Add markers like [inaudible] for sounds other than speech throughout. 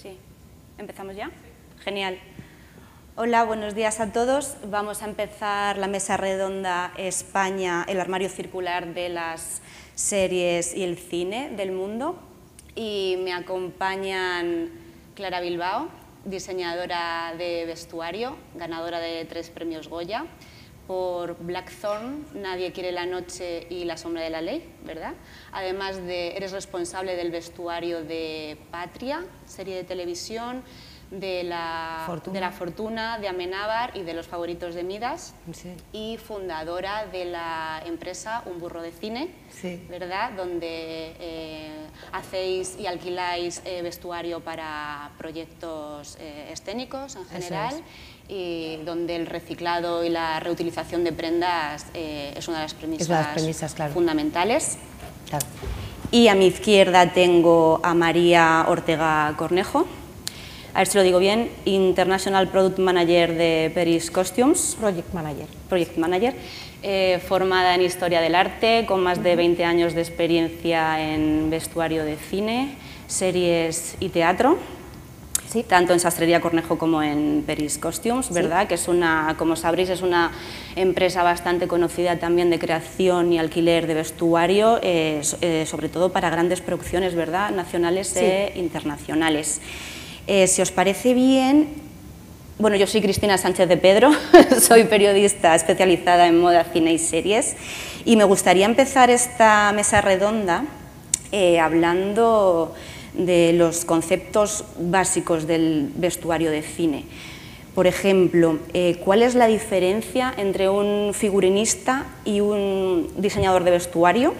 Sí. ¿Empezamos ya? Genial. Hola, buenos días a todos. Vamos a empezar la mesa redonda España, el armario circular de las series y el cine del mundo. Y me acompañan Clara Bilbao, diseñadora de vestuario, ganadora de tres premios Goya, por Blackthorn, Nadie quiere la noche y La sombra de la ley, ¿verdad? Además de, eres responsable del vestuario de Patria, serie de televisión, de la Fortuna. de, la Fortuna, de Amenábar y de Los favoritos de Midas, Sí. y fundadora de la empresa Un burro de cine, Sí. ¿verdad? Donde eh, hacéis y alquiláis eh, vestuario para proyectos eh, escénicos en general y donde el reciclado y la reutilización de prendas eh, es una de las premisas, de las premisas, claro. fundamentales. Claro. Y a mi izquierda tengo a María Ortega Cornejo, a ver si lo digo bien, International Product Manager de Peris Costumes, Project Manager. Project Manager, eh, formada en Historia del Arte, con más de 20 años de experiencia en vestuario de cine, series y teatro. Sí. Tanto en Sastrería Cornejo como en Peris Costumes, ¿verdad? Que es una, como sabréis, es una empresa bastante conocida también de creación y alquiler de vestuario, eh, eh, sobre todo para grandes producciones, ¿verdad? Nacionales e internacionales. Eh, si os parece bien, bueno, yo soy Cristina Sánchez de Pedro, [laughs] soy periodista especializada en moda, cine y series y me gustaría empezar esta mesa redonda eh, hablando de los conceptos básicos del vestuario de cine. Por ejemplo, eh, ¿cuál es la diferencia entre un figurinista y un diseñador de vestuario?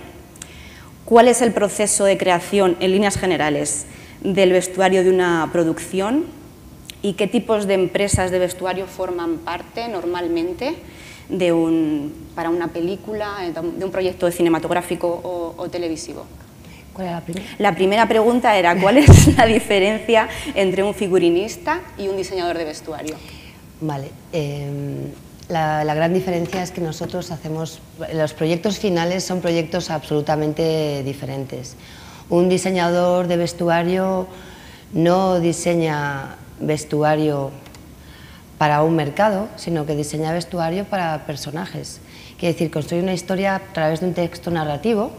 ¿Cuál es el proceso de creación, en líneas generales, del vestuario de una producción? ¿Y qué tipos de empresas de vestuario forman parte normalmente de un, para una película, de un proyecto cinematográfico o televisivo? ¿Cuál era la primera? La primera pregunta era ¿cuál es [laughs] la diferencia entre un figurinista y un diseñador de vestuario? Vale. eh, la, la gran diferencia es que nosotros hacemos. Los proyectos finales son proyectos absolutamente diferentes. Un diseñador de vestuario no diseña vestuario para un mercado, sino que diseña vestuario para personajes. Quiere decir, construye una historia a través de un texto narrativo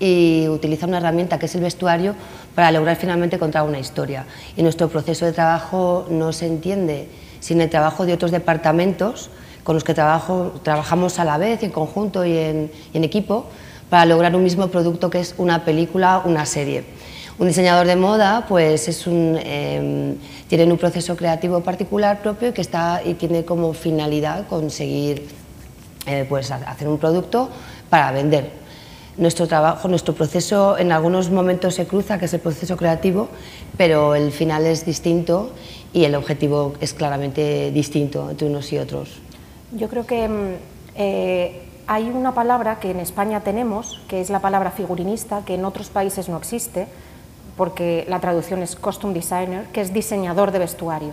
y utiliza una herramienta que es el vestuario para lograr finalmente contar una historia. Y nuestro proceso de trabajo no se entiende sin el trabajo de otros departamentos con los que trabajo, trabajamos a la vez, en conjunto y en, equipo, para lograr un mismo producto que es una película, una serie. Un diseñador de moda pues es eh, tiene un proceso creativo particular propio que está, y tiene como finalidad conseguir eh, pues, ha- hacer un producto para vender. Nuestro trabajo, nuestro proceso en algunos momentos se cruza, que es el proceso creativo, pero el final es distinto y el objetivo es claramente distinto entre unos y otros. Yo creo que mm, eh, hay una palabra que en España tenemos, que es la palabra figurinista, que en otros países no existe, porque la traducción es costume designer, que es diseñador de vestuario.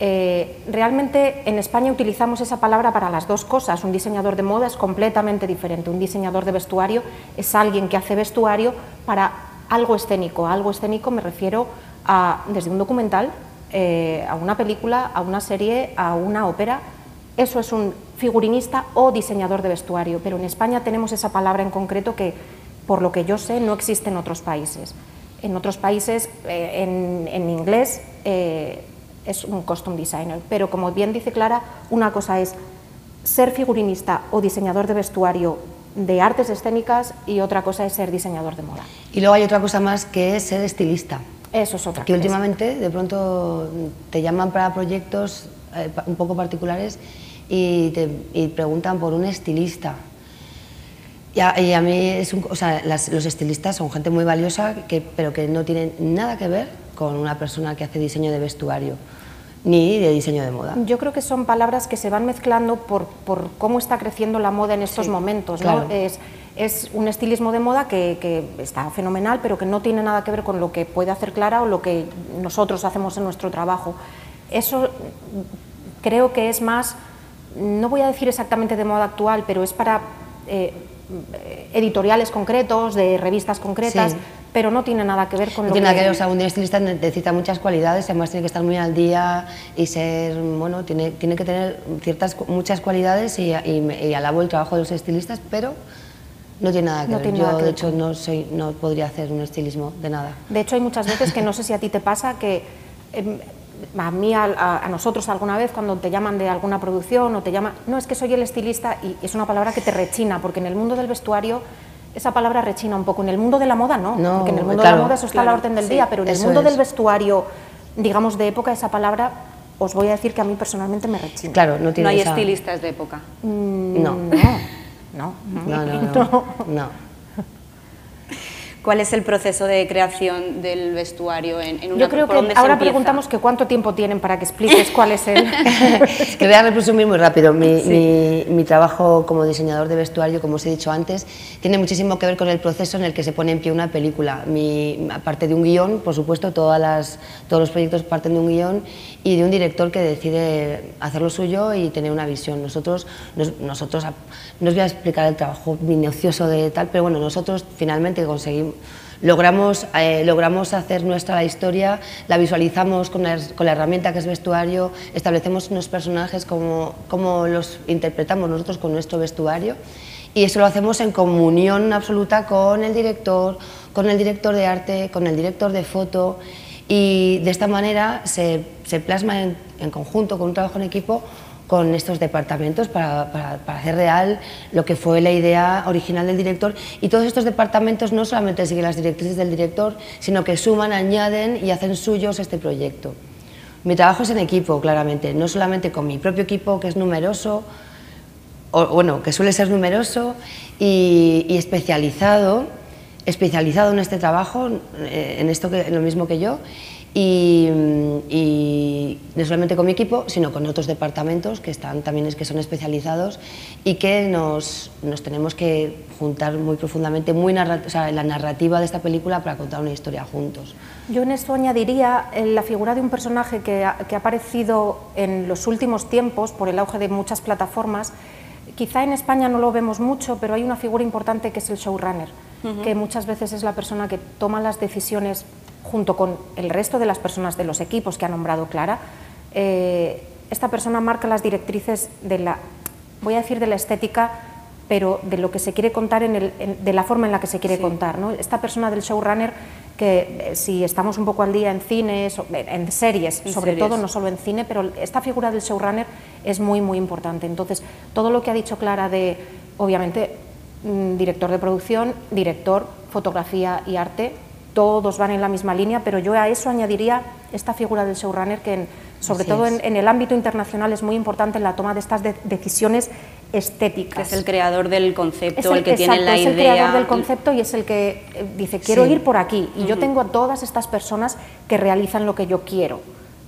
Eh, realmente en España utilizamos esa palabra para las dos cosas. Un diseñador de moda es completamente diferente. Un diseñador de vestuario es alguien que hace vestuario para algo escénico. A algo escénico me refiero a desde un documental, eh, a una película, a una serie, a una ópera. Eso es un figurinista o diseñador de vestuario, pero en España tenemos esa palabra en concreto que, por lo que yo sé, no existe en otros países. En otros países, eh, en, inglés, eh, es un costume designer, pero como bien dice Clara, una cosa es ser figurinista o diseñador de vestuario de artes escénicas y otra cosa es ser diseñador de moda. Y luego hay otra cosa más que es ser estilista. Eso es otra Que últimamente de pronto te llaman para proyectos eh, un poco particulares y te y preguntan por un estilista. Y a, y a mí es un- o sea, las- los estilistas son gente muy valiosa, que, pero que no tienen nada que ver con una persona que hace diseño de vestuario ni de diseño de moda. Yo creo que son palabras que se van mezclando por, por cómo está creciendo la moda en estos Sí, momentos. ¿no? claro. Es, es un estilismo de moda que, que está fenomenal, pero que no tiene nada que ver con lo que puede hacer Clara o lo que nosotros hacemos en nuestro trabajo. Eso creo que es más, no voy a decir exactamente de moda actual, pero es para eh, editoriales concretos, de revistas concretas, Sí. Pero no tiene nada que ver con no lo tiene que... nada que ver, o sea, un estilista necesita muchas cualidades, además tiene que estar muy al día y ser, bueno, tiene, tiene que tener ciertas, muchas cualidades y, y, y alabo el trabajo de los estilistas, pero no tiene nada que No ver. Yo, que de ver hecho, no, soy, no podría hacer un estilismo de nada. De hecho, hay muchas veces que no sé si a ti te pasa que em, a mí, a- a nosotros alguna vez cuando te llaman de alguna producción o te llaman, no, es que soy el estilista y es una palabra que te rechina, porque en el mundo del vestuario esa palabra rechina un poco, en el mundo de la moda no, No, porque en el mundo de la moda eso está a la orden del sí, día, pero en el mundo es. del vestuario, digamos de época, esa palabra os voy a decir que a mí personalmente me rechina. Claro, no No tiene hay esa- estilistas de época. Mm, No. no, no. No, no, no. [laughs] no. ¿Cuál es el proceso de creación del vestuario en, en una Yo creo por que ahora preguntamos que cuánto tiempo tienen para que expliques cuál es el... [laughs] que voy a resumir muy rápido. Mi, mi- mi trabajo como diseñador de vestuario, como os he dicho antes, tiene muchísimo que ver con el proceso en el que se pone en pie una película. Mi, aparte de un guion, por supuesto, todas las, todos los proyectos parten de un guion y de un director que decide hacer lo suyo y tener una visión. Nosotros, nos- nosotros, no os voy a explicar el trabajo minucioso de tal, pero bueno, nosotros finalmente conseguimos logramos, eh, logramos hacer nuestra historia, la visualizamos con la, herramienta que es vestuario, establecemos unos personajes como, como los interpretamos nosotros con nuestro vestuario y eso lo hacemos en comunión absoluta con el director, con el director de arte, con el director de foto y de esta manera se, se plasma en conjunto, con un trabajo en equipo, con estos departamentos para, hacer real lo que fue la idea original del director y todos estos departamentos no solamente siguen las directrices del director, sino que suman, añaden y hacen suyos este proyecto. Mi trabajo es en equipo, claramente, no solamente con mi propio equipo, que es numeroso, o, bueno, que suele ser numeroso y, y especializado, especializado en este trabajo, eh, en esto que, en lo mismo que yo, y, y no solamente con mi equipo, sino con otros departamentos que están también es que son especializados y que nos, nos tenemos que juntar muy profundamente, muy narra- o sea, en la narrativa de esta película para contar una historia juntos. Yo en esto añadiría eh, la figura de un personaje que ha, que ha aparecido en los últimos tiempos por el auge de muchas plataformas. Quizá en España no lo vemos mucho, pero hay una figura importante que es el showrunner, que muchas veces es la persona que toma las decisiones junto con el resto de las personas de los equipos que ha nombrado Clara. Eh, esta persona marca las directrices de la, voy a decir de la estética, pero de lo que se quiere contar, en el- en- de la forma en la que se quiere contar. ¿no? Esta persona del showrunner, que eh, si estamos un poco al día en cines, en series, En sobre series. todo, no solo en cine, pero esta figura del showrunner es muy, muy importante. Entonces, todo lo que ha dicho Clara de, obviamente, mm, director de producción, director, fotografía y arte, todos van en la misma línea, pero yo a eso añadiría esta figura del showrunner que, en- sobre Así todo en, en el ámbito internacional, es muy importante en la toma de estas de- decisiones estéticas. Es el creador del concepto, Es el, que tiene la es idea. el creador del concepto y es el que eh, dice, quiero Sí. ir por aquí. Y yo tengo a todas estas personas que realizan lo que yo quiero,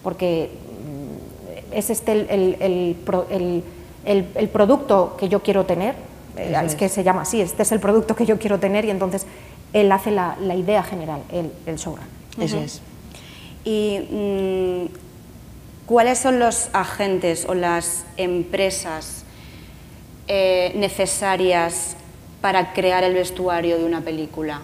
porque mm, es este el, el- el pro- el- el- el producto que yo quiero tener, eh, es es. que se llama así, este es el producto que yo quiero tener y entonces él hace la, la idea general, el, el showrun. Eso es. ¿Y mm, cuáles son los agentes o las empresas eh, necesarias para crear el vestuario de una película?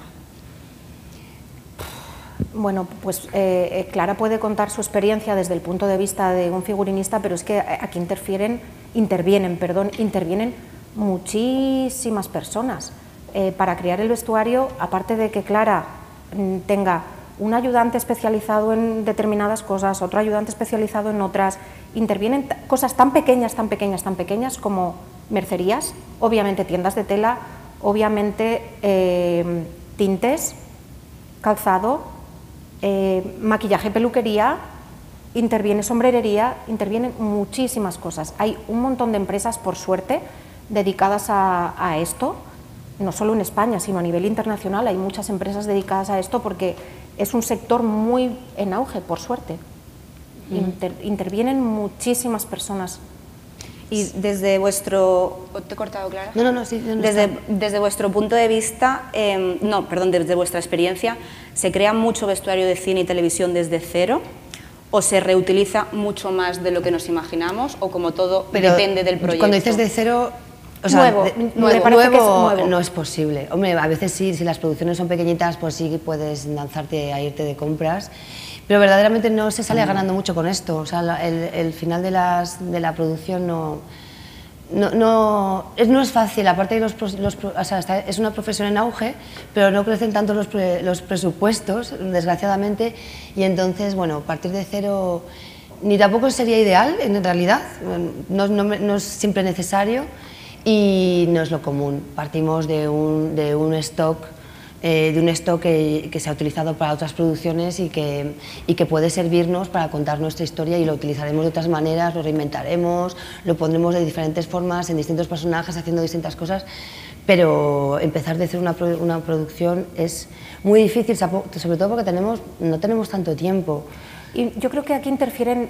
Bueno, pues eh, eh, Clara puede contar su experiencia desde el punto de vista de un figurinista, pero es que aquí interfieren, intervienen, perdón, intervienen muchísimas personas. Eh, para crear el vestuario, aparte de que Clara mm, tenga un ayudante especializado en determinadas cosas, otro ayudante especializado en otras, intervienen cosas tan pequeñas, tan pequeñas, tan pequeñas como mercerías, obviamente tiendas de tela, obviamente eh, tintes, calzado, eh, maquillaje, peluquería, interviene sombrerería, intervienen muchísimas cosas. Hay un montón de empresas, por suerte, dedicadas a esto, no solo en España, sino a nivel internacional. Hay muchas empresas dedicadas a esto porque es un sector muy en auge, por suerte. Inter- intervienen muchísimas personas. Y desde vuestro... ¿Te he cortado, Clara? No, no, no, sí, desde, desde vuestro punto de vista, eh, no, perdón, desde vuestra experiencia, ¿se crea mucho vestuario de cine y televisión desde cero? ¿O se reutiliza mucho más de lo que nos imaginamos? ¿O como todo Pero depende del proyecto? Cuando dices de cero, nuevo, nuevo, no es posible. Hombre, a veces sí, si las producciones son pequeñitas, pues sí puedes lanzarte a irte de compras, pero verdaderamente no se sale ganando mucho con esto. O sea, el, final de, las, de la producción no, no, no, es, no es fácil, aparte de los, los o sea, es una profesión en auge, pero no crecen tanto los, los presupuestos, desgraciadamente, y entonces, bueno, partir de cero ni tampoco sería ideal en realidad, no, no, no es siempre necesario, y no es lo común. Partimos de un, de un stock, eh, de un stock que, que, se ha utilizado para otras producciones y que, y que puede servirnos para contar nuestra historia y lo utilizaremos de otras maneras, lo reinventaremos, lo pondremos de diferentes formas en distintos personajes haciendo distintas cosas, pero empezar de hacer una, una producción es muy difícil, sobre todo porque tenemos, no tenemos tanto tiempo. Y yo creo que aquí interfieren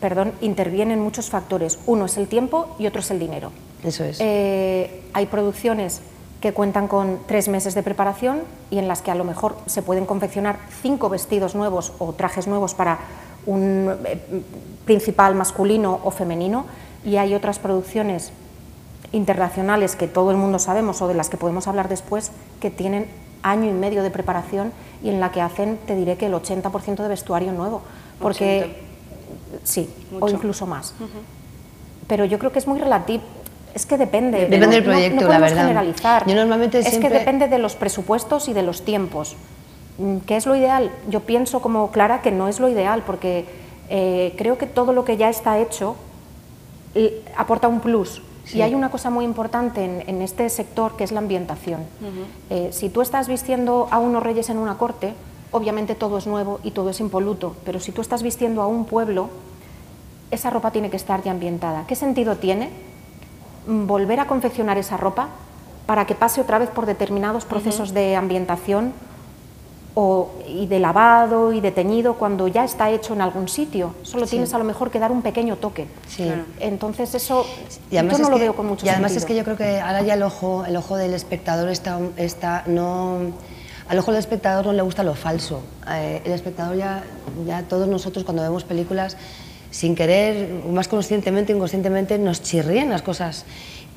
perdón, intervienen muchos factores. Uno es el tiempo y otro es el dinero. Eso es. Eh, hay producciones que cuentan con tres meses de preparación y en las que a lo mejor se pueden confeccionar cinco vestidos nuevos o trajes nuevos para un eh, principal masculino o femenino y hay otras producciones internacionales que todo el mundo sabemos o de las que podemos hablar después que tienen año y medio de preparación y en la que hacen, te diré que el 80% de vestuario nuevo, porque sí, o incluso más. Pero yo creo que es muy relativo. Es que depende. Depende del proyecto, no, la verdad. generalizar. Yo normalmente es que depende de los presupuestos y de los tiempos. Mm, ¿Qué es lo ideal? Yo pienso como Clara que no es lo ideal porque eh, creo que todo lo que ya está hecho aporta un plus. Y hay una cosa muy importante en, este sector que es la ambientación. Eh, si tú estás vistiendo a unos reyes en una corte, obviamente todo es nuevo y todo es impoluto, pero si tú estás vistiendo a un pueblo, esa ropa tiene que estar ya ambientada. ¿Qué sentido tiene volver a confeccionar esa ropa para que pase otra vez por determinados procesos de ambientación o, y de lavado y de teñido cuando ya está hecho en algún sitio? Solo tienes a lo mejor que dar un pequeño toque. Entonces eso yo no lo veo con mucho Y además es que yo creo que ahora ya el ojo, el ojo del espectador está, está no al ojo del espectador no le gusta lo falso. Eh, el espectador ya, ya todos nosotros cuando vemos películas, sin querer, más conscientemente inconscientemente, nos chirrían las cosas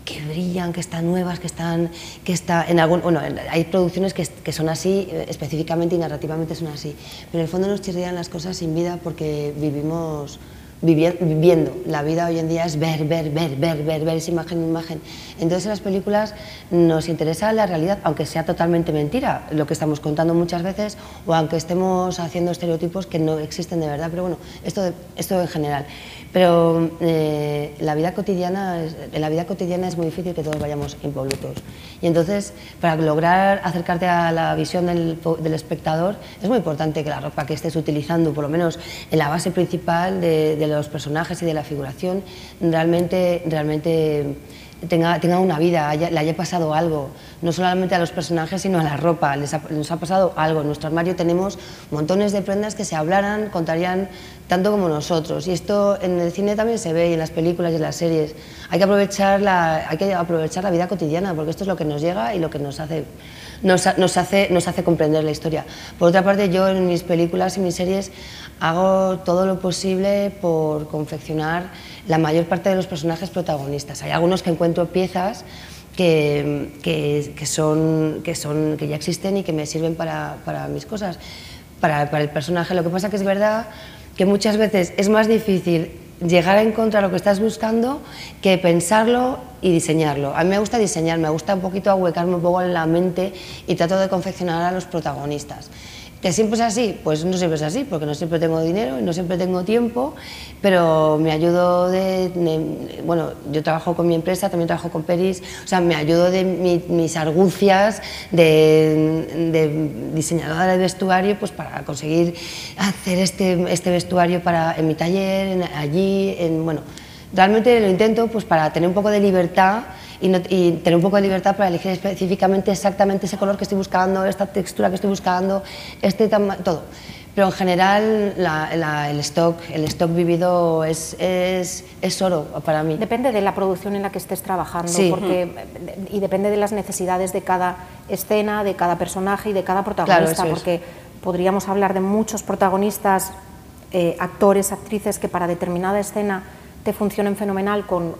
que brillan, que están nuevas, que están, que está en algún, bueno, hay producciones que, que, son así, eh, específicamente y narrativamente son así, pero en el fondo nos chirrían las cosas sin vida porque vivimos viviendo. La vida hoy en día es ver, ver, ver, ver, ver, ver, es imagen, imagen. Entonces en las películas nos interesa la realidad, aunque sea totalmente mentira lo que estamos contando muchas veces, o aunque estemos haciendo estereotipos que no existen de verdad, pero bueno, esto, esto en general. Pero eh, la vida cotidiana, en la vida cotidiana es muy difícil que todos vayamos impolutos. Y entonces, para lograr acercarte a la visión del, espectador, es muy importante que la ropa que estés utilizando, por lo menos en la base principal de los personajes y de la figuración, realmente, realmente tenga, tenga una vida, le haya pasado algo, no solamente a los personajes, sino a la ropa, les ha, nos ha pasado algo. En nuestro armario tenemos montones de prendas que se hablaran, contarían tanto como nosotros. Y esto en el cine también se ve, y en las películas y en las series. Hay que aprovechar la, hay que aprovechar la vida cotidiana, porque esto es lo que nos llega y lo que nos hace, nos, nos hace, nos hace comprender la historia. Por otra parte, yo en mis películas y mis series hago todo lo posible por confeccionar la mayor parte de los personajes protagonistas. Hay algunos que encuentro piezas que, que, son, que, son, que ya existen y que me sirven para, para mis cosas, para, para, el personaje. Lo que pasa que es verdad que muchas veces es más difícil llegar a encontrar lo que estás buscando que pensarlo y diseñarlo. A mí me gusta diseñar, me gusta un poquito ahuecarme un poco en la mente y trato de confeccionar a los protagonistas. ¿Que siempre es así? Pues no siempre es así, porque no siempre tengo dinero y no siempre tengo tiempo, pero me ayudo de, bueno, yo trabajo con mi empresa, también trabajo con Peris, o sea, me ayudo de mis argucias de, diseñadora de vestuario, pues para conseguir hacer este, este vestuario para, en mi taller, allí, en, bueno, realmente lo intento pues para tener un poco de libertad y, tener un poco de libertad para elegir específicamente exactamente ese color que estoy buscando, esta textura que estoy buscando, este todo. Pero en general el, stock, el stock vivido es, es, es, oro para mí. Depende de la producción en la que estés trabajando porque, y depende de las necesidades de cada escena, de cada personaje y de cada protagonista, porque podríamos hablar de muchos protagonistas, eh, actores, actrices que para determinada escena te funcionen fenomenal con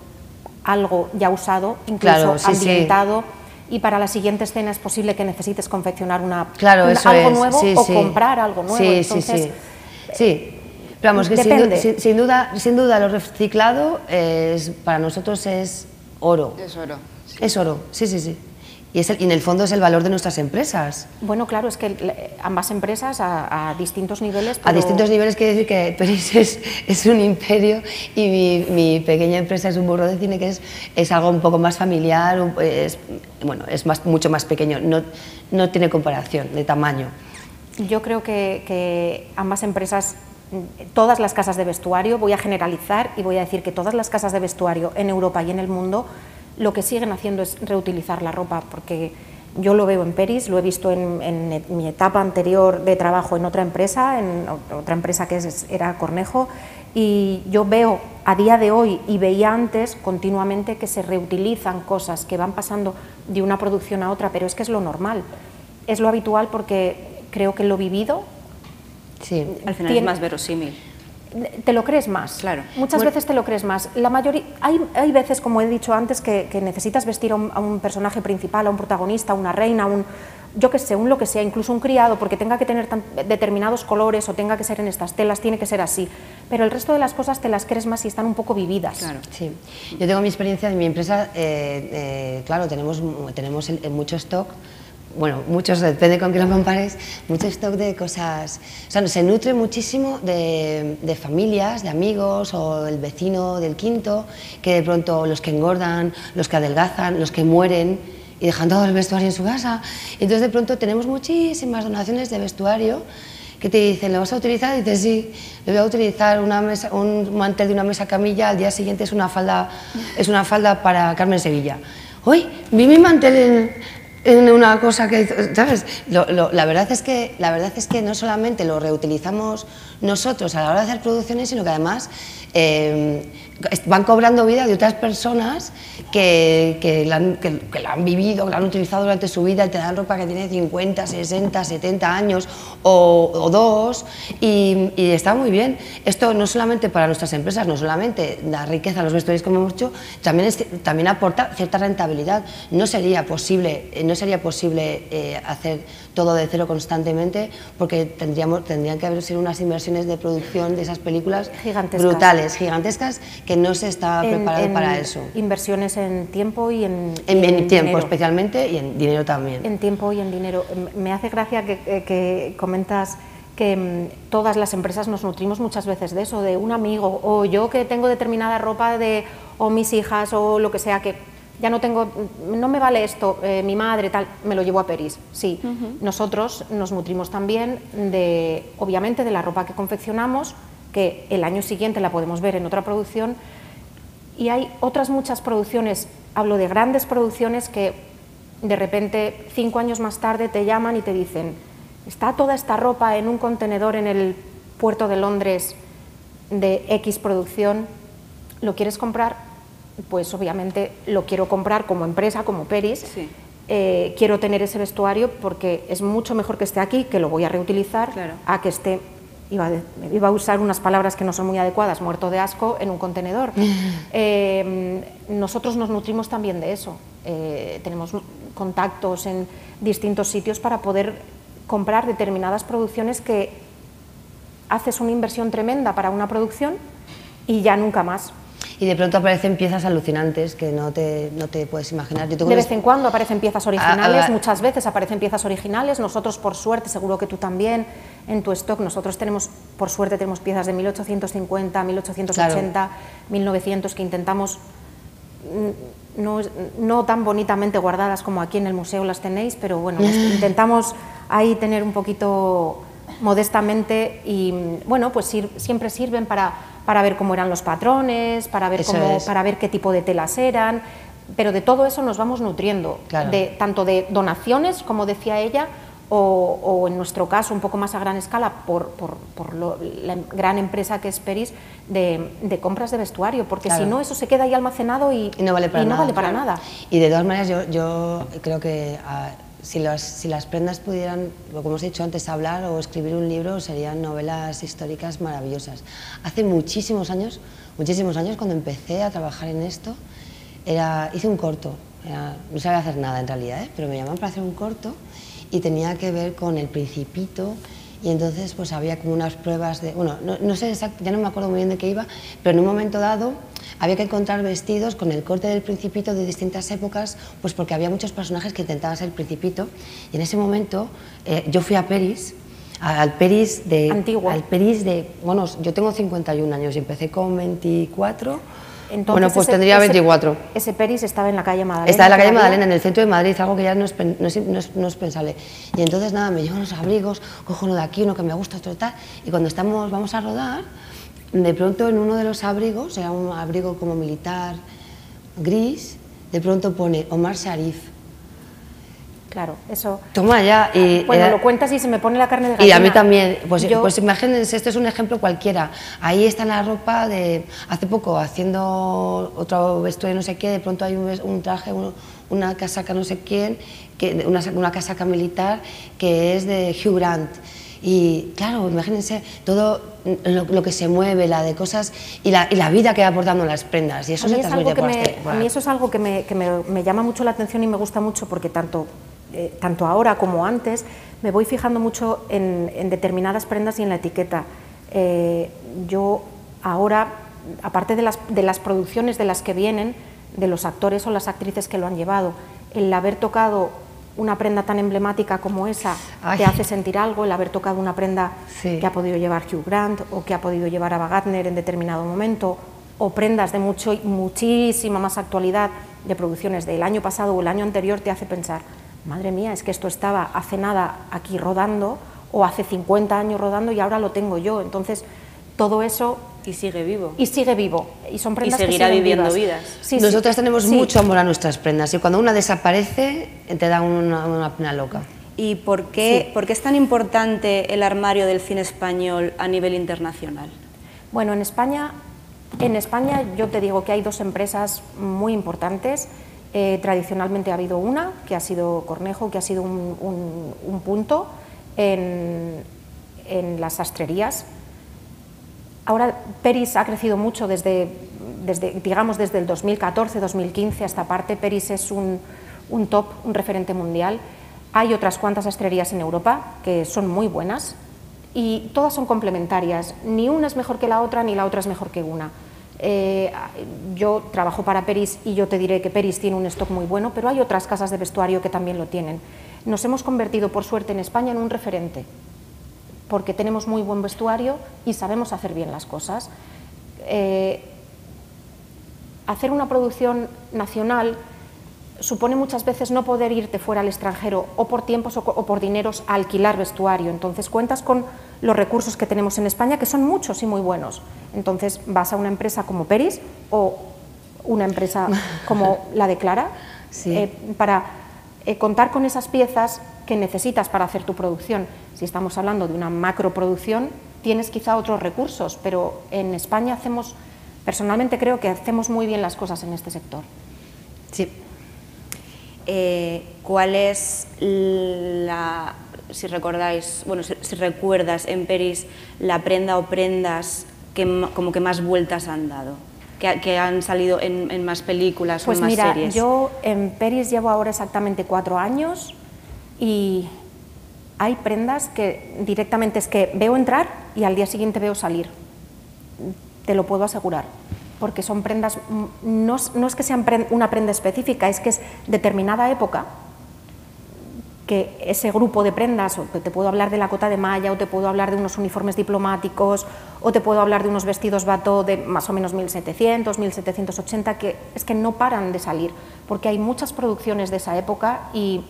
algo ya usado, incluso ambientado. Y para la siguiente escena es posible que necesites confeccionar una, claro, algo nuevo o comprar algo nuevo. Entonces, sí, Pero vamos, que sin, sin, duda, sin duda lo reciclado es, para nosotros es oro. Es oro. Es oro, sí, sí, sí. Y, es en el fondo es el valor de nuestras empresas. Bueno, claro, es que ambas empresas a, distintos niveles... A distintos niveles quiere decir que Peris [laughs] es, es un imperio y mi, pequeña empresa es un burro de cine que es, es algo un poco más familiar, es, bueno, es más, mucho más pequeño, no, no tiene comparación de tamaño. Yo creo que, que ambas empresas todas las casas de vestuario, voy a generalizar y voy a decir que todas las casas de vestuario en Europa y en el mundo lo que siguen haciendo es reutilizar la ropa, porque yo lo veo en Peris, lo he visto en, mi etapa anterior de trabajo en otra empresa, en otra empresa que era Cornejo, y yo veo a día de hoy y veía antes continuamente que se reutilizan cosas que van pasando de una producción a otra, pero es que es lo normal, es lo habitual porque creo que lo vivido... Sí, al final es más verosímil te lo crees más. Claro. Muchas veces te lo crees más. La mayoría, hay, hay veces, como he dicho antes, que, necesitas vestir a un, personaje principal, a un protagonista, a una reina, a un, yo que sé, un lo que sea, incluso un criado, porque tenga que tener determinados colores o tenga que ser en estas telas, tiene que ser así. Pero el resto de las cosas te las crees más y están un poco vividas. Claro, sí. Yo tengo mi experiencia en mi empresa, eh, eh, claro, tenemos, tenemos mucho stock bueno, muchos, depende con quién lo compares, mucho stock de cosas, o sea, se nutre muchísimo de, familias, de amigos o el vecino del quinto, que de pronto los que engordan, los que adelgazan, los que mueren y dejan todo el vestuario en su casa. Entonces de pronto tenemos muchísimas donaciones de vestuario que te dicen, ¿lo vas a utilizar? Y dices, sí, le voy a utilizar un mantel de una mesa camilla, al día siguiente es una falda, es una falda para Carmen Sevilla. Hoy vi mi mantel en, en una cosa que, ¿sabes? la, verdad es que, la verdad es que no solamente lo reutilizamos nosotros a la hora de hacer producciones, sino que además eh, van cobrando vida de otras personas que, que, la han, vivido, que la han utilizado durante su vida y te dan ropa que tiene 50, 60, 70 años o, dos y, está muy bien. Esto no solamente para nuestras empresas, no solamente da riqueza a los vestuarios como hemos dicho, también, también aporta cierta rentabilidad. No sería posible, no sería posible eh, hacer todo de cero constantemente porque tendríamos, tendrían que haber sido unas inversiones de producción de esas películas brutales, gigantescas, que no se estaba preparado para eso. Inversiones en tiempo y en, en, tiempo especialmente y en dinero también. En tiempo y en dinero. Me hace gracia que, que comentas que mm, todas las empresas nos nutrimos muchas veces de eso, de un amigo o yo que tengo determinada ropa de o mis hijas o lo que sea que ya no tengo, no me vale esto, eh, mi madre tal, me lo llevo a Peris. Sí, nosotros nos nutrimos también de, obviamente, de la ropa que confeccionamos, que el año siguiente la podemos ver en otra producción, y hay otras muchas producciones, hablo de grandes producciones que de repente cinco años más tarde te llaman y te dicen, está toda esta ropa en un contenedor en el puerto de Londres de X producción, ¿lo quieres comprar? Pues obviamente lo quiero comprar como empresa, como Peris. Eh, quiero tener ese vestuario porque es mucho mejor que esté aquí, que lo voy a reutilizar, a que esté, iba a, usar unas palabras que no son muy adecuadas, muerto de asco en un contenedor. [laughs] Eh, nosotros nos nutrimos también de eso. Eh, tenemos contactos en distintos sitios para poder comprar determinadas producciones que haces una inversión tremenda para una producción y ya nunca más y de pronto aparecen piezas alucinantes que no te, no te puedes imaginar. de vez en cuando aparecen piezas originales, muchas veces aparecen piezas originales, nosotros por suerte, seguro que tú también, en tu stock, nosotros tenemos, por suerte tenemos piezas de 1850, 1880, 1900 que intentamos mm, no, no, tan bonitamente guardadas como aquí en el museo las tenéis, pero bueno, [gasps] intentamos ahí tener un poquito modestamente y bueno, pues siempre sirven para para ver cómo eran los patrones, para ver, cómo, para ver qué tipo de telas eran, pero de todo eso nos vamos nutriendo, de, tanto de donaciones, como decía ella, o, en nuestro caso un poco más a gran escala por, por, por la gran empresa que es Peris de, de compras de vestuario, porque si no eso se queda ahí almacenado y, no vale para, y no nada, vale para nada. Y de todas maneras yo, yo creo que... si las, si las prendas pudieran, como hemos dicho antes, hablar o escribir un libro, serían novelas históricas maravillosas. Hace muchísimos años, muchísimos años, cuando empecé a trabajar en esto, era, hice un corto, no sabía hacer nada en realidad, ¿eh? pero me llamaron para hacer un corto y tenía que ver con el principito y entonces pues había como unas pruebas de, bueno, no, sé ya no me acuerdo muy bien de qué iba, pero en un momento dado había que encontrar vestidos con el corte del principito de distintas épocas, pues porque había muchos personajes que intentaban ser el principito y en ese momento eh, yo fui a Peris, al Peris de... Antiguo. Al Peris de, bueno, yo tengo 51 años y empecé con 24 entonces, bueno, pues tendría 24. Ese, Peris estaba en la calle Madalena. Estaba en la calle Madalena, en el centro de Madrid, algo que ya no es, no es, pensable. Y entonces, nada, me llevo unos abrigos, cojo uno de aquí, uno que me gusta, otro tal, y cuando estamos, vamos a rodar, de pronto en uno de los abrigos, era un abrigo como militar gris, de pronto pone Omar Sharif. Claro, eso. Toma ya. Y bueno, lo cuentas y se me pone la carne de gallina. Y a mí también. Pues, pues imagínense, este es un ejemplo cualquiera. Ahí está la ropa de. Hace poco, haciendo otro vestuario, no sé qué, de pronto hay un, traje, una casaca, no sé quién, que, una, una casaca militar que es de Hugh Grant. Y claro, imagínense todo lo, que se mueve, la de cosas y la, y la, vida que va aportando las prendas. Y eso se transmite por me, A mí eso es algo que, me, que me, me, llama mucho la atención y me gusta mucho porque tanto eh, tanto ahora como antes, me voy fijando mucho en, determinadas prendas y en la etiqueta. Eh, yo ahora, aparte de las, de las producciones de las que vienen, de los actores o las actrices que lo han llevado, el haber tocado una prenda tan emblemática como esa te hace sentir algo, el haber tocado una prenda que ha podido llevar Hugh Grant o que ha podido llevar a Gardner en determinado momento, o prendas de mucho, muchísima más actualidad de producciones del año pasado o el año anterior, te hace pensar, madre mía, es que esto estaba hace nada aquí rodando o hace 50 años rodando y ahora lo tengo yo. Entonces, todo eso... Y sigue vivo. Y sigue vivo. Y son prendas y seguirá viviendo vidas. Nosotras tenemos mucho amor a nuestras prendas y cuando una desaparece te da una, pena loca. ¿Y por qué, por qué es tan importante el armario del cine español a nivel internacional? Bueno, en España, en España yo te digo que hay dos empresas muy importantes eh, tradicionalmente ha habido una, que ha sido Cornejo, que ha sido un, punto en, las sastrerías. Ahora Peris ha crecido mucho desde, digamos, desde el 2014-2015 hasta parte. Peris es un, un top, un referente mundial. Hay otras cuantas sastrerías en Europa que son muy buenas y todas son complementarias. Ni una es mejor que la otra, ni la otra es mejor que una. Eh, yo trabajo para Peris y yo te diré que Peris tiene un stock muy bueno, pero hay otras casas de vestuario que también lo tienen. Nos hemos convertido, por suerte, en España en un referente, porque tenemos muy buen vestuario y sabemos hacer bien las cosas. Eh, hacer una producción nacional supone muchas veces no poder irte fuera al extranjero o por tiempos o, por dineros a alquilar vestuario. Entonces cuentas con los recursos que tenemos en España, que son muchos y muy buenos. Entonces vas a una empresa como Peris o una empresa como [laughs] la de Clara eh, para eh, contar con esas piezas que necesitas para hacer tu producción. Si estamos hablando de una macroproducción, tienes quizá otros recursos, pero en España hacemos, personalmente creo que hacemos muy bien las cosas en este sector. Sí. Eh, ¿Cuál es la si recordáis, bueno, si, recuerdas en Peris la prenda o prendas que como que más vueltas han dado, que, han salido en, más películas pues o en más mira, series. Yo en Peris llevo ahora exactamente cuatro años y hay prendas que directamente es que veo entrar y al día siguiente veo salir. Te lo puedo asegurar porque son prendas, no, no es que sean una prenda específica, es que es determinada época que ese grupo de prendas, te puedo hablar de la cota de malla, o te puedo hablar de unos uniformes diplomáticos, o te puedo hablar de unos vestidos bato de más o menos 1700, 1780, que es que no paran de salir, porque hay muchas producciones de esa época y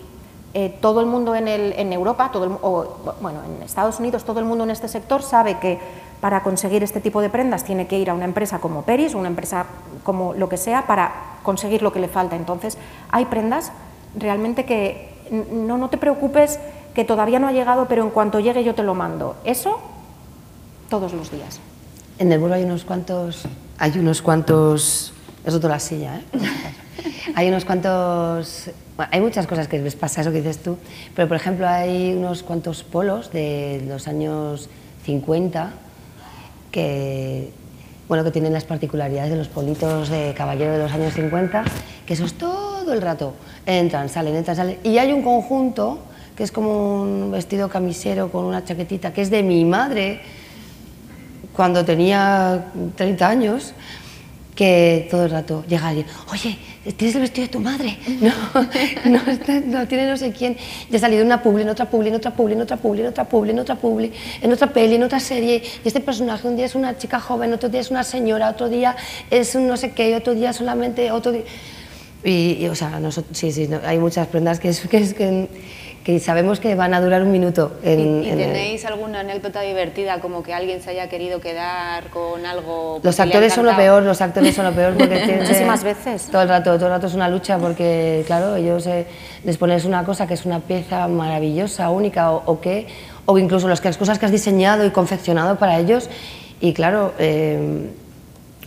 eh, todo el mundo en, el, Europa, todo o, bueno, en Estados Unidos, todo el mundo en este sector sabe que para conseguir este tipo de prendas tiene que ir a una empresa como Peris, una empresa como lo que sea, para conseguir lo que le falta. Entonces, hay prendas realmente que no, no te preocupes que todavía no ha llegado, pero en cuanto llegue yo te lo mando. Eso todos los días. En el vuelo hay unos cuantos, hay unos cuantos, es toda la silla, ¿eh? [laughs] hay unos cuantos, hay muchas cosas que les pasa eso que dices tú, pero por ejemplo hay unos cuantos polos de los años 50 que bueno, que tienen las particularidades de los politos de caballero de los años 50, que eso es todo el rato. Entran, salen, entran, salen. Y hay un conjunto que es como un vestido camisero con una chaquetita, que es de mi madre cuando tenía 30 años, que todo el rato llega alguien, oye, ¿tienes el vestido de tu madre? No, [laughs] no, no, tiene no sé quién. Ya ha salido en una publi, en otra publi, en otra publi, en otra publi, en otra publi, en otra publi, en otra peli, en otra serie. Y este personaje un día es una chica joven, otro día es una señora, otro día es un no sé qué, otro día solamente, otro día... Y, o sea, nosotros, sí, sí, hay muchas prendas que, es, que, es, que que sabemos que van a durar un minuto. En, ¿Y, tenéis alguna anécdota divertida, como que alguien se haya querido quedar con algo? Los actores son lo peor, los actores son lo peor porque [laughs] tienen muchísimas veces. Todo el rato, todo el rato es una lucha porque, claro, ellos eh, les pones una cosa que es una pieza maravillosa, única, o, o que, o incluso las cosas que has diseñado y confeccionado para ellos, y claro. Eh,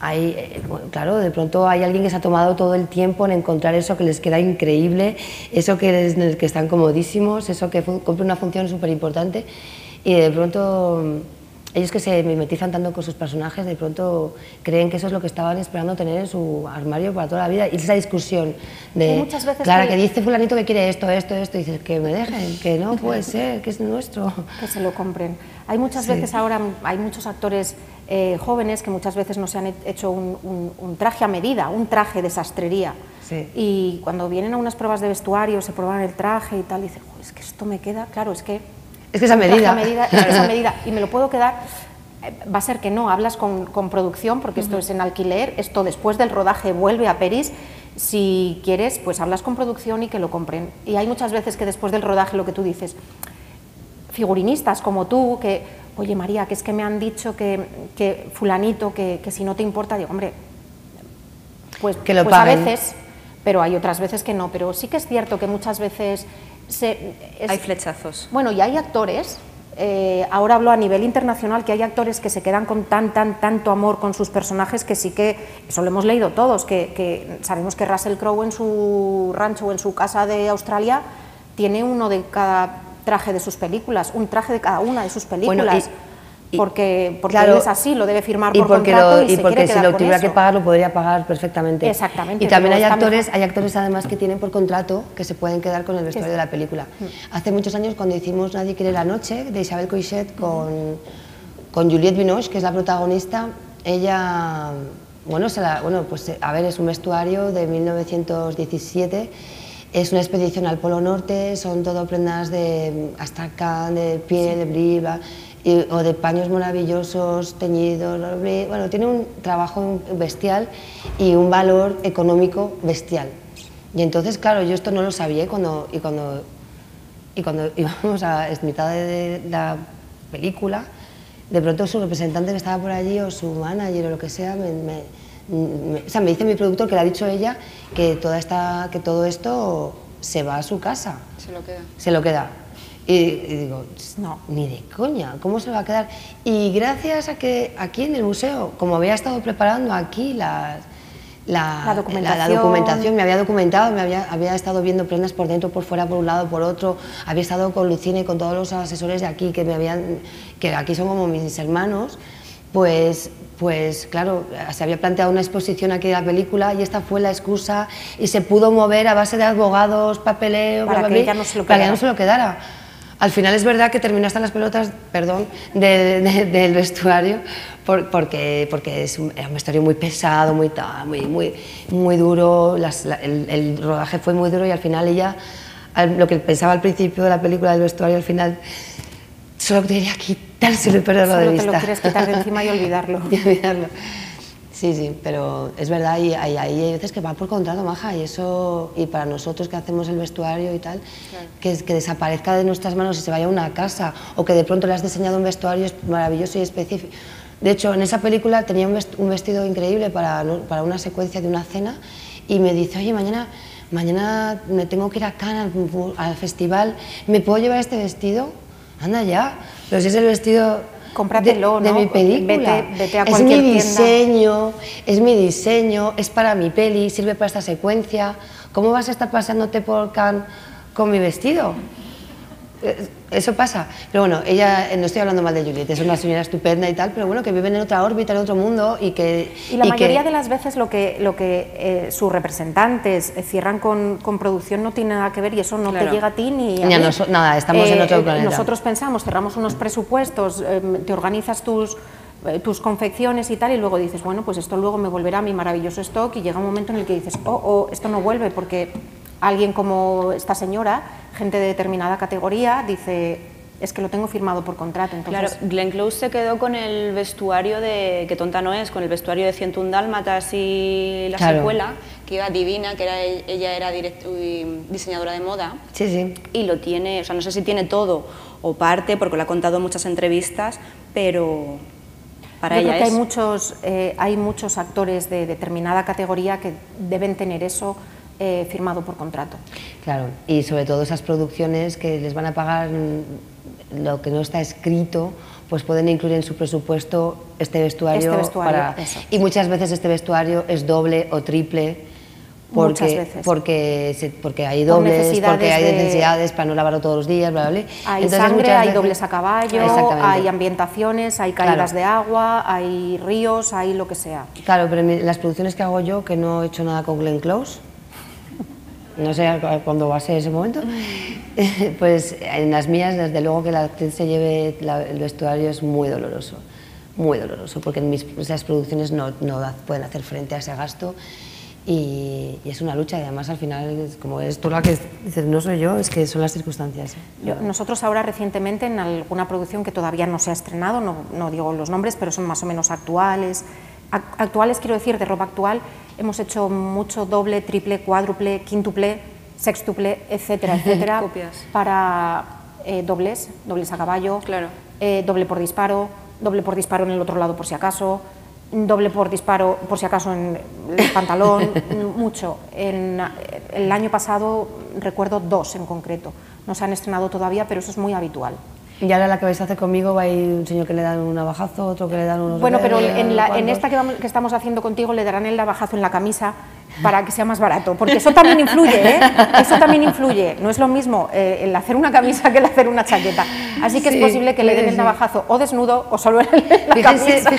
hay, eh, claro, de pronto hay alguien que se ha tomado todo el tiempo en encontrar eso que les queda increíble, eso que, es, que están comodísimos, eso que cumple una función súper importante y de pronto mm, ellos que se mimetizan tanto con sus personajes, de pronto creen que eso es lo que estaban esperando tener en su armario para toda la vida. Y esa discusión de, Clara, que... dice fulanito que quiere esto, esto, esto, y dices, que me dejen, que no puede [laughs] ser, que es nuestro. Que se lo compren. Hay muchas veces ahora, hay muchos actores eh, jóvenes que muchas veces no se han hecho un, traje a medida, un traje de sastrería. Y cuando vienen a unas pruebas de vestuario, se prueban el traje y tal, y dicen, es que esto me queda, claro, es que... Es que esa medida. medida, es que esa medida, y me lo puedo quedar, eh, va a ser que no, hablas con, producción, porque esto es en alquiler, esto después del rodaje vuelve a Peris, si quieres, pues hablas con producción y que lo compren. Y hay muchas veces que después del rodaje lo que tú dices, figurinistas como tú, que oye María, que es que me han dicho que, fulanito, que, si no te importa, digo, hombre, pues, que lo pues a veces, pero hay otras veces que no, pero sí que es cierto que muchas veces... Se, hay flechazos. Bueno, y hay actores, eh, ahora hablo a nivel internacional, que hay actores que se quedan con tan, tan, tanto amor con sus personajes que sí que, eso lo hemos leído todos, que, que sabemos que Russell Crowe en su rancho o en su casa de Australia tiene uno de cada traje de sus películas, un traje de cada una de sus películas. porque porque él es así, lo debe firmar por porque contrato y, y porque si lo tuviera que pagar lo podría pagar perfectamente. Exactamente. Y también hay actores, hay actores además que tienen por contrato que se pueden quedar con el vestuario de la película. Mm. Hace muchos años cuando hicimos Nadie quiere la noche de Isabel Coixet con, con Juliette Binoche, que es la protagonista, ella bueno, se la, bueno, pues a ver, es un vestuario de 1917 es una expedición al Polo Norte, son todo prendas de astrakhan, de piel, de briva, o de paños maravillosos, teñidos, bueno, tiene un trabajo bestial y un valor económico bestial. Y entonces, claro, yo esto no lo sabía cuando, y cuando, y cuando [laughs] íbamos a mitad de la película, de pronto su representante que estaba por allí o su manager o lo que sea me o sea, me dice mi productor que le ha dicho ella que, toda esta, que todo esto se va a su casa. Se lo queda. Se lo queda. Y, digo, no, ni de coña, ¿cómo se va a quedar? Y gracias a que aquí en el museo, como había estado preparando aquí la, la, documentación. documentación. me había documentado, me había, había, estado viendo prendas por dentro, por fuera, por un lado, por otro, había estado con Lucina y con todos los asesores de aquí, que, me habían, que aquí son como mis hermanos, pues pues claro, se había planteado una exposición aquí de la película y esta fue la excusa y se pudo mover a base de abogados, papeleo, para, que, no se lo quedara. no se lo quedara. Al final es verdad que terminó hasta las pelotas, perdón, del vestuario, porque, porque es un, era un vestuario muy pesado, muy, muy, muy, muy duro, el, el, rodaje fue muy duro y al final ella, lo que pensaba al principio de la película del vestuario, al final solo quería quitárselo y perderlo de vista. te lo quieres quitar de encima y olvidarlo. [laughs] y olvidarlo. Sí, sí, pero es verdad, y hay, hay, veces que va por contrato, maja, y eso, y para nosotros que hacemos el vestuario y tal, que, que desaparezca de nuestras manos y se vaya a una casa, o que de pronto le has diseñado un vestuario maravilloso y específico. De hecho, en esa película tenía un vestido increíble para, para una secuencia de una cena, y me dice, oye, mañana, mañana me tengo que ir a Cannes al festival, ¿me puedo llevar este vestido? anda ya, pero si es el vestido Cómpratelo, de, mi película. Vete, a es mi diseño, es mi diseño, es para mi peli, sirve para esta secuencia. ¿Cómo vas a estar paseándote por Cannes con mi vestido? Eh, eso pasa. Pero bueno, ella, eh, no estoy hablando mal de Juliette, es una señora estupenda y tal, pero bueno, que viven en otra órbita, en otro mundo y que... Y la mayoría de las veces lo que, lo que eh, sus representantes cierran con, con, producción no tiene nada que ver y eso no te llega a ti ni a nada, estamos en otro planeta. Nosotros pensamos, cerramos unos presupuestos, te organizas tus tus confecciones y tal, y luego dices, bueno, pues esto luego me volverá a mi maravilloso stock y llega un momento en el que dices, oh, oh, esto no vuelve porque alguien como esta señora, gente de determinada categoría, dice, es que lo tengo firmado por contrato. Entonces... Claro, Glenn Close se quedó con el vestuario de, que tonta no es, con el vestuario de 101 Dálmatas y la secuela, que iba divina, que era, ella era diseñadora de moda. Sí, sí. Y lo tiene, o sea, no sé si tiene todo o parte, porque lo ha contado en muchas entrevistas, pero para Yo ella creo que hay, muchos, eh, hay muchos actores de determinada categoría que deben tener eso eh, firmado por contrato. Claro, y sobre todo esas producciones que les van a pagar lo que no está escrito, pues pueden incluir en su presupuesto este vestuario. Este vestuario y muchas veces este vestuario es doble o triple. Porque, Muchas veces. Porque, porque hay dobles, porque hay necesidades para no lavarlo todos los días, bla, bla, Hay sangre, hay dobles a caballo, hay ambientaciones, hay caídas de agua, hay ríos, hay lo que sea. Claro, pero en las producciones que hago yo, que no he hecho nada con Glenn Close, no sé cuándo va a ser ese momento, [laughs] pues en las mías, desde luego que la actriz se lleve el vestuario es muy doloroso, muy doloroso, porque en mis, esas producciones no, no pueden hacer frente a ese gasto y, es una lucha y además al final, como es tú la que dices, no soy yo, es que son las circunstancias. nosotros ahora recientemente en alguna producción que todavía no se ha estrenado, no digo los nombres, pero son más o menos actuales, actuales quiero decir de ropa actual, hemos hecho mucho doble, triple, cuádruple, quíntuple, sextuple, etcétera, [laughs] etcétera, para eh, dobles, dobles a caballo, claro. Eh, doble por disparo, doble por disparo en el otro lado por si acaso, doble por disparo por si acaso en el pantalón, [laughs] mucho. En, el año pasado recuerdo dos en concreto, no se han estrenado todavía, pero eso es muy habitual. Y ahora la que vais a hacer conmigo va a ir un señor que le dan un navajazo, otro que le dan unos... Bueno, pero en, la, en esta que, que, estamos haciendo contigo le darán el navajazo en la camisa para que sea más barato, porque eso también influye, ¿eh? Eso también influye. No es lo mismo eh, el hacer una camisa que el hacer una chaqueta. Así que es posible que le den el navajazo o desnudo o solo en la camisa.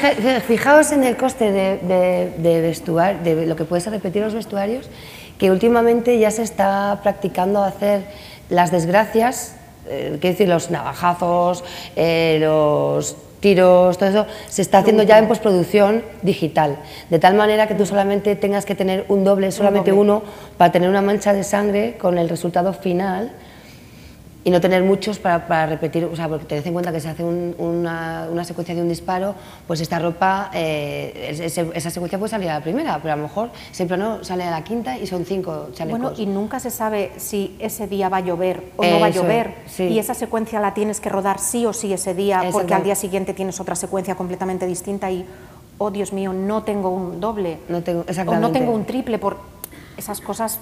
fijaos en el coste de, de, de, vestuar, de lo que puedes repetir los vestuarios, que últimamente ya se está practicando hacer las desgracias eh, decir, los navajazos, eh, los tiros, todo eso, se está haciendo ya en postproducción digital, de tal manera que tú solamente tengas que tener un doble, solamente uno, para tener una mancha de sangre con el resultado final y no tener muchos para, para, repetir, o sea, porque tened en cuenta que se hace una, una, secuencia de un disparo, pues esta ropa, eh, esa secuencia puede salir a la primera, pero a lo mejor siempre no sale a la quinta y son cinco chalecos. Bueno, y nunca se sabe si ese día va a llover o no va a llover, y esa secuencia la tienes que rodar sí o sí ese día, porque al día siguiente tienes otra secuencia completamente distinta y, oh Dios mío, no tengo un doble, no tengo, o no tengo un triple, por esas cosas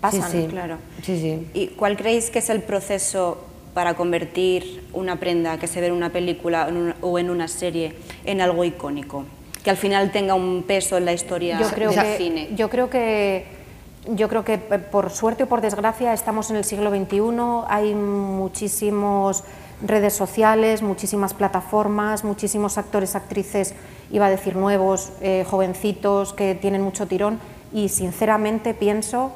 pasan, sí, claro. Sí, sí. ¿Y cuál creéis que es el proceso para convertir una prenda que se ve en una película o en una serie en algo icónico? Que al final tenga un peso en la historia yo creo del que, cine. Yo creo que yo creo que eh, por suerte o por desgracia estamos en el siglo XXI, hay muchísimas redes sociales, muchísimas plataformas, muchísimos actores, actrices, iba a decir nuevos, eh, jovencitos que tienen mucho tirón y sinceramente pienso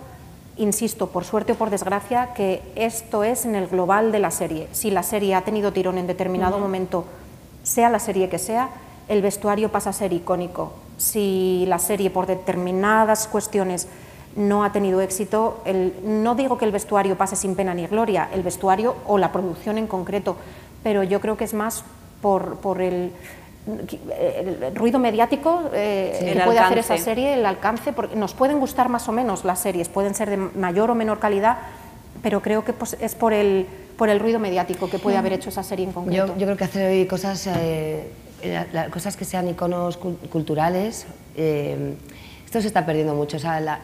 insisto, por suerte o por desgracia, que esto es en el global de la serie. Si la serie ha tenido tirón en determinado momento, sea la serie que sea, el vestuario pasa a ser icónico. Si la serie por determinadas cuestiones no ha tenido éxito, no digo que el vestuario pase sin pena ni gloria, el vestuario o la producción en concreto, pero yo creo que es más por, por el el ruido mediático eh, que puede hacer esa serie, el alcance, porque nos pueden gustar más o menos las series, pueden ser de mayor o menor calidad, pero creo que pues, es por el, por el ruido mediático que puede haber hecho esa serie en concreto. Yo, yo creo que hacer cosas, eh, cosas que sean iconos culturales, eh, esto se está perdiendo mucho, o sea,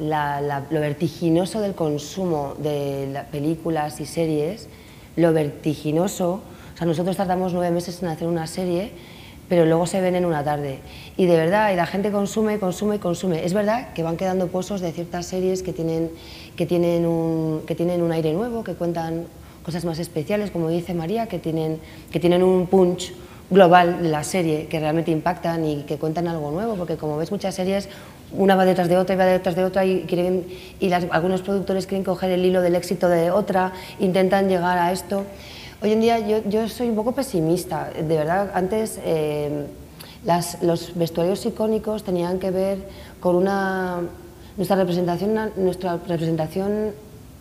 lo vertiginoso del consumo de películas y series, lo vertiginoso o sea, nosotros tardamos nueve meses en hacer una serie, pero luego se ven en una tarde. Y de verdad, y la gente consume, consume, consume. Es verdad que van quedando pozos de ciertas series que tienen, que tienen, un, que tienen un aire nuevo, que cuentan cosas más especiales, como dice María, que tienen, que tienen un punch global de la serie, que realmente impactan y que cuentan algo nuevo, porque como ves muchas series, una va detrás de otra y va detrás de otra y, quieren, y algunos productores quieren coger el hilo del éxito de otra, intentan llegar a esto. Hoy en día yo, yo soy un poco pesimista, de verdad, antes eh, las, los vestuarios icónicos tenían que ver con una, nuestra representación, nuestra representación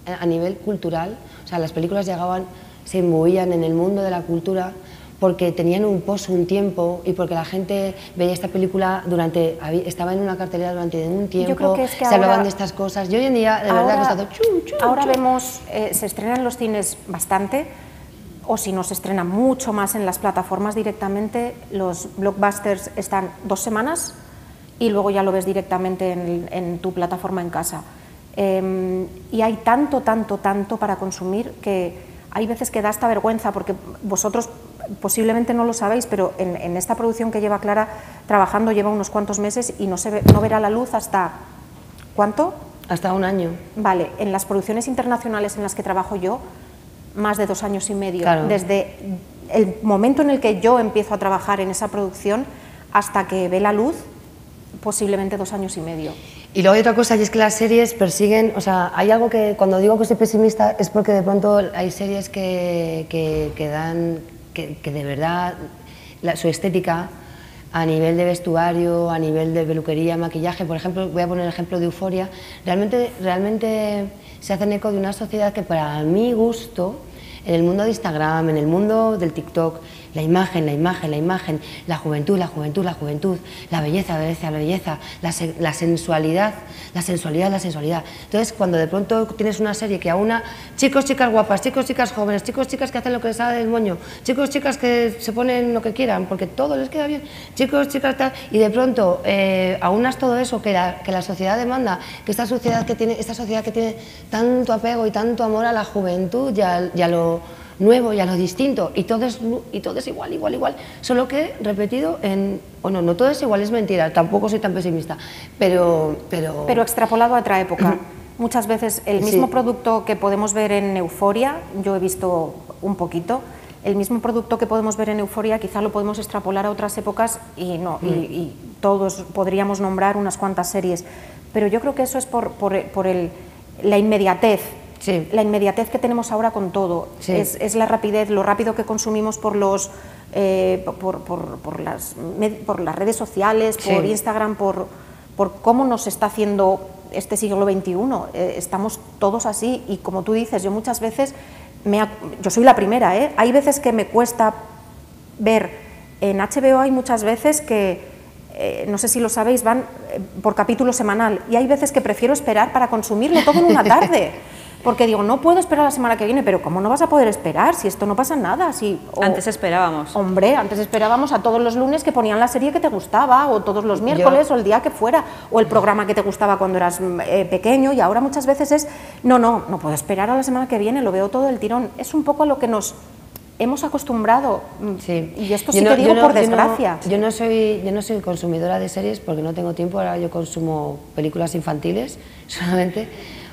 a nivel cultural, o sea, las películas llegaban, se movían en el mundo de la cultura porque tenían un pozo, un tiempo y porque la gente veía esta película durante, estaba en una cartelera durante un tiempo, se hablaban de estas cosas. Y hoy en día, de verdad, que está todo Ahora vemos, eh, se estrena en los cines bastante, o si no se estrena mucho más en las plataformas directamente, los blockbusters están dos semanas y luego ya lo ves directamente en, tu plataforma en casa. Em, y hay tanto, tanto, tanto para consumir que hay veces que da esta vergüenza porque vosotros posiblemente no lo sabéis, pero en, esta producción que lleva Clara trabajando lleva unos cuantos meses y no, se no verá la luz hasta... ¿Cuánto? Hasta un año. Vale, en las producciones internacionales en las que trabajo yo, más de dos años y medio. Desde el momento en el que yo empiezo a trabajar en esa producción hasta que ve la luz, posiblemente dos años y medio. Y luego hay otra cosa, y es que las series persiguen, o sea, hay algo que cuando digo que soy pesimista es porque de pronto hay series que, que, dan, que, de verdad su estética a nivel de vestuario, a nivel de peluquería, maquillaje, por ejemplo, voy a poner el ejemplo de Euforia, realmente, realmente se hacen eco de una sociedad que para mi gusto, en el mundo de Instagram, en el mundo del TikTok, la imagen, la imagen, la imagen, la juventud, la juventud, la juventud, la belleza, la belleza, la belleza, la, sensualidad, la sensualidad, la sensualidad. Entonces, cuando de pronto tienes una serie que aúna chicos, chicas guapas, chicos, chicas jóvenes, chicos, chicas que hacen lo que les sale del moño, chicos, chicas que se ponen lo que quieran, porque todo les queda bien, chicos, chicas tal, y de pronto eh, aunas todo eso que la, que la sociedad demanda, que esta sociedad que tiene, esta sociedad que tiene tanto apego y tanto amor a la juventud ya ya lo nuevo y a lo distinto, y todo es, y todo es igual, igual, igual, solo que repetido en... Bueno, no todo es igual, es mentira, tampoco soy tan pesimista, pero... Pero, pero extrapolado a otra época. [clears throat] Muchas veces el mismo producto que podemos ver en Euforia, yo he visto un poquito, el mismo producto que podemos ver en Euforia quizá lo podemos extrapolar a otras épocas y, no, y, mm. todos podríamos nombrar unas cuantas series, pero yo creo que eso es por, por, por el, la inmediatez la inmediatez que tenemos ahora con todo, es, la rapidez, lo rápido que consumimos por los eh, por, por, las, por las redes sociales, por Instagram, por, por cómo nos está haciendo este siglo XXI. Eh, estamos todos así y como tú dices, yo muchas veces, me, yo soy la primera, ¿eh? hay veces que me cuesta ver, en HBO hay muchas veces que, no sé si lo sabéis, van por capítulo semanal y hay veces que prefiero esperar para consumirlo todo en una tarde. [laughs] porque digo, no puedo esperar la semana que viene, pero ¿cómo no vas a poder esperar si esto no pasa nada? Si, antes esperábamos. Hombre, antes esperábamos a todos los lunes que ponían la serie que te gustaba, o todos los miércoles, o el día que fuera, o el programa que te gustaba cuando eras eh, pequeño, y ahora muchas veces es, no, no, no puedo esperar a la semana que viene, lo veo todo el tirón. Es un poco a lo que nos hemos acostumbrado, mm, sí. y esto sí que digo por desgracia. Yo no, soy, yo no soy consumidora de series porque no tengo tiempo, ahora yo consumo películas infantiles [laughs] solamente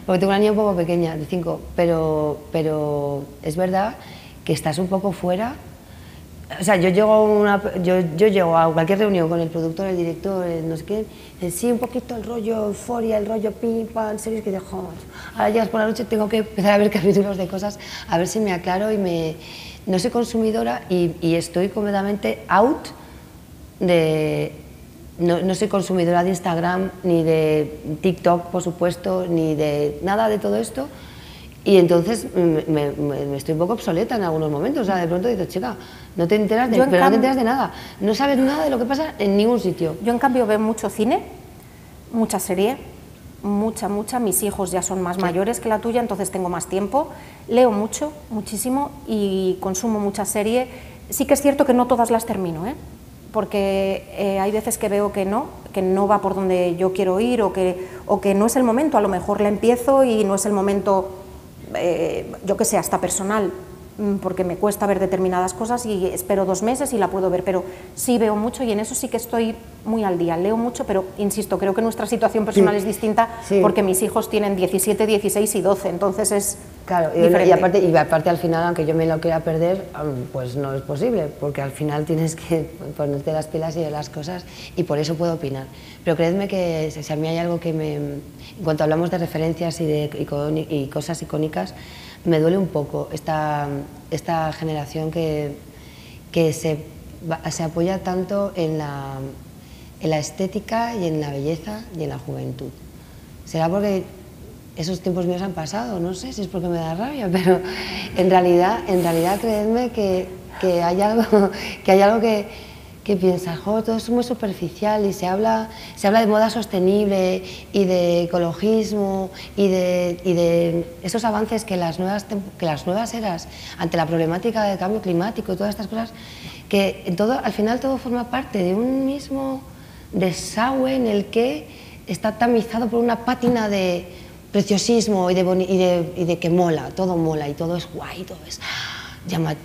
porque tengo una niña un poco pequeña, de 5, pero, pero es verdad que estás un poco fuera. O sea, yo llego, a una, yo, yo llego a cualquier reunión con el productor, el director, no sé qué, sí, un poquito el rollo euforia, el rollo pim, pam, series que dejo. Ahora llegas por la noche, tengo que empezar a ver [laughs] capítulos de cosas, a ver si me aclaro y me... No soy consumidora y, y estoy completamente out de, no, soy consumidora de Instagram, ni de TikTok, por supuesto, ni de nada de todo esto. Y entonces me, estoy un poco obsoleta en algunos momentos. O sea, de pronto dices, chica, no te enteras de, pero no te enteras de nada. No sabes nada de lo que pasa en ningún sitio. Yo, en cambio, veo mucho cine, mucha serie, mucha, mucha. Mis hijos ya son más mayores que la tuya, entonces tengo más tiempo. Leo mucho, muchísimo y consumo mucha serie. Sí que es cierto que no todas las termino, ¿eh? Porque eh, hay veces que veo que no, que no va por donde yo quiero ir o que, o que no es el momento, a lo mejor la empiezo y no es el momento, eh, yo que sé, hasta personal, porque me cuesta ver determinadas cosas y espero dos meses y la puedo ver, pero sí veo mucho y en eso sí que estoy muy al día. Leo mucho, pero insisto, creo que nuestra situación personal es distinta porque mis hijos tienen 17, 16 y 12, entonces es Claro, y, aparte, y aparte al final, aunque yo me lo quiera perder, pues no es posible, porque al final tienes que [laughs] ponerte las pilas y las cosas y por eso puedo opinar. Pero creedme que si a mí hay algo que me... En cuanto hablamos de referencias y de y cosas icónicas, me duele un poco esta, esta generación que, que se, se apoya tanto en la, en la estética y en la belleza y en la juventud. Será porque esos tiempos míos han pasado, no sé si es porque me da rabia, pero en realidad, en realidad creedme que, que algo, [laughs] que, hay algo que, que piensa, todo es muy superficial y se habla, se habla de moda sostenible y de ecologismo y de, y de esos avances que las, nuevas, que las nuevas eras, ante la problemática del cambio climático y todas estas cosas, que todo, al final todo forma parte de un mismo desagüe en el que está tamizado por una pátina de preciosismo y de, y y de que mola, todo mola y todo es guay, todo es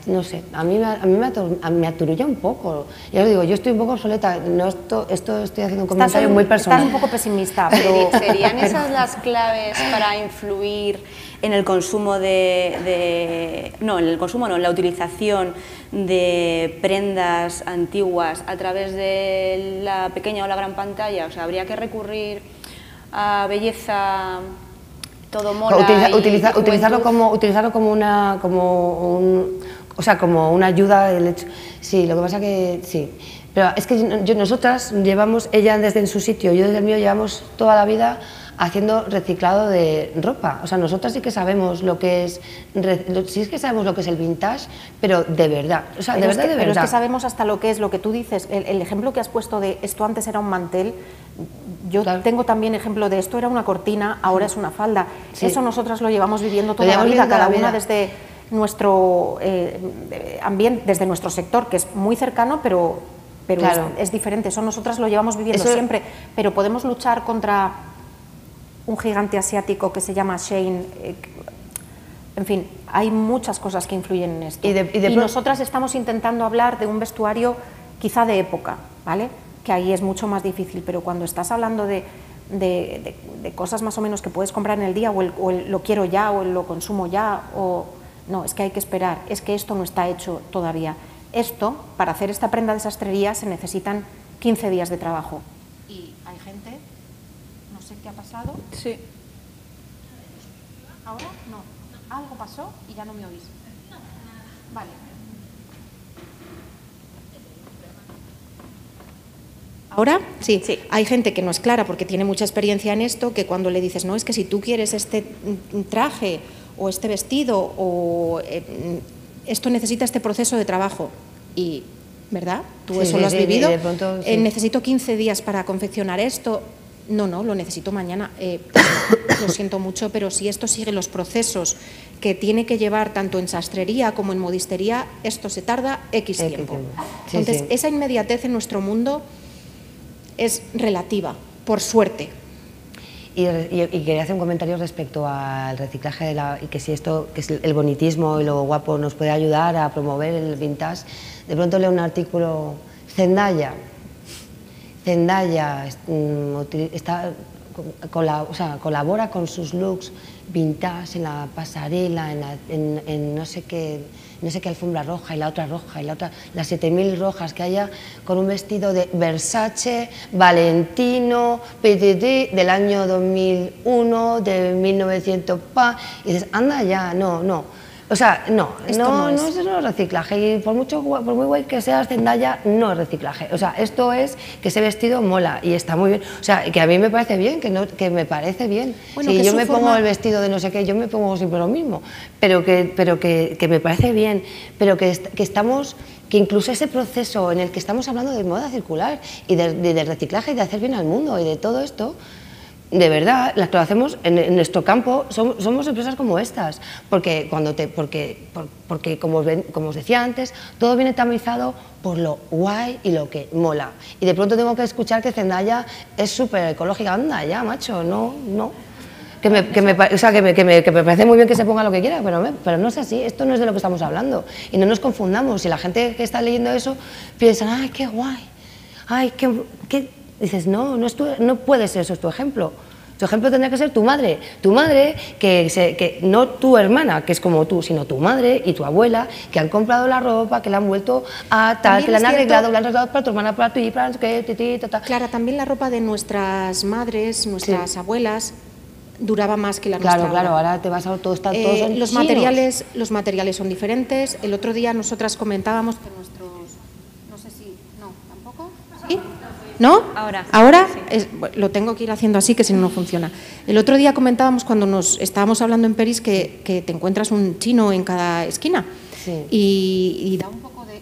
no sé, a mí, a mí me, aturulla un poco. Ya lo digo, yo estoy un poco obsoleta, no esto, esto estoy haciendo un comentario muy personal. Estás un poco pesimista, [laughs] pero... ¿Serían esas las claves para influir en el consumo de, No, en el consumo no, en la utilización de prendas antiguas a través de la pequeña o la gran pantalla? O sea, habría que recurrir a belleza todo mola utilizarlo como utilizarlo como una como un, o sea como una ayuda el hecho, sí lo que pasa que sí pero es que yo, nosotras llevamos ella desde en su sitio yo desde el mío llevamos toda la vida haciendo reciclado de ropa. O sea, nosotras sí que sabemos lo que es, sí es que sabemos lo que es el vintage, pero de verdad, o sea, de verdad, de verdad. Pero es que sabemos hasta lo que es lo que tú dices. El, el ejemplo que has puesto de esto antes era un mantel, yo tengo también ejemplo de esto era una cortina, ahora es una falda. Eso nosotras lo llevamos viviendo toda la vida, cada una desde nuestro eh, ambiente, desde nuestro sector, que es muy cercano, pero, pero es, diferente. Eso nosotras lo llevamos viviendo siempre, pero podemos luchar contra un gigante asiático que se llama Shane. Eh, en fin, hay muchas cosas que influyen en esto. y nosotras estamos intentando hablar de un vestuario quizá de época, ¿vale? Que ahí es mucho más difícil, pero cuando estás hablando de, cosas más o menos que puedes comprar en el día, o, lo quiero ya, o lo consumo ya, o no, es que hay que esperar, es que esto no está hecho todavía. Esto, para hacer esta prenda de sastrería, se necesitan 15 días de trabajo. Y hay gente, no sé qué ha pasado. Sí. ¿Ahora? No. Algo pasó y ya no me oís. Vale. ¿Ahora? Sí. sí. Hay gente que no es clara porque tiene mucha experiencia en esto, que cuando le dices, no, es que si tú quieres este traje o este vestido o eh, esto necesita este proceso de trabajo y ¿verdad? Tú eso lo has vivido. Eh, necesito 15 días para confeccionar esto. No, no, lo necesito mañana. Eh, [coughs] lo siento mucho, pero si esto sigue los procesos que tiene que llevar tanto en sastrería como en modistería, esto se tarda X tiempo. Entonces, esa inmediatez en nuestro mundo es relativa, por suerte. Y, quería hacer un comentario respecto al reciclaje de la, y que si esto, que es el bonitismo y lo guapo nos puede ayudar a promover el vintage. De pronto leo un artículo, Zendaya, Zendaya mm, está, colabora con sus looks vintage en la pasarela, en, en no sé qué no sé qué alfombra roja y la otra roja y la otra, las 7.000 rojas que haya, con un vestido de Versace, Valentino, PTT del año 2001, de 1900, pa, y dices, anda ya, no, no. O sea, no, esto no, no, es. no, es reciclaje. Y por mucho por muy guay que seas Zendaya, no es reciclaje. O sea, esto es que ese vestido mola y está muy bien. O sea, que a mí me parece bien, que, no, que me parece bien. si yo me pongo el vestido de no sé qué, yo me pongo siempre lo mismo. Pero que, pero que, que me parece bien. Pero que, que estamos que incluso ese proceso en el que estamos hablando de moda circular y de, de reciclaje y de hacer bien al mundo y de todo esto, de verdad, las que lo hacemos en, nuestro campo somos, empresas como estas, porque, cuando te, porque, porque como, como os decía antes, todo viene tamizado por lo guay y lo que mola. Y de pronto tengo que escuchar que Zendaya es súper ecológica, anda ya, macho, no, no. que me, que me, o sea, que me, que, me, que me parece muy bien que se ponga lo que quiera, pero, pero no es así, esto no es de lo que estamos hablando. Y no nos confundamos, si la gente que está leyendo eso piensa, ay, qué guay, ay, qué... qué... Dices, no, no, es tu, no puede ser eso es tu ejemplo. Tu ejemplo tendría que ser tu madre. Tu madre, que, se, que, no tu hermana, que es como tú, sino tu madre y tu abuela, que han comprado la ropa, que la han vuelto a tal, que la han arreglado, la han arreglado para tu hermana, para ti, para que, ti, ta, ta. Clara, también la ropa de nuestras madres, nuestras Sí. abuelas, duraba más que la Claro, nuestra. claro, ahora. ahora te vas a todo, está, Eh, todos los chinos. materiales los materiales son diferentes el otro día nosotras comentábamos que nuestros no sé si no tampoco ¿Sí? No Ahora. ahora Sí. Es- lo tengo que ir haciendo así que si no no funciona el otro día comentábamos cuando nos estábamos hablando en Peris que, que te encuentras un chino en cada esquina Sí. y, y da un poco de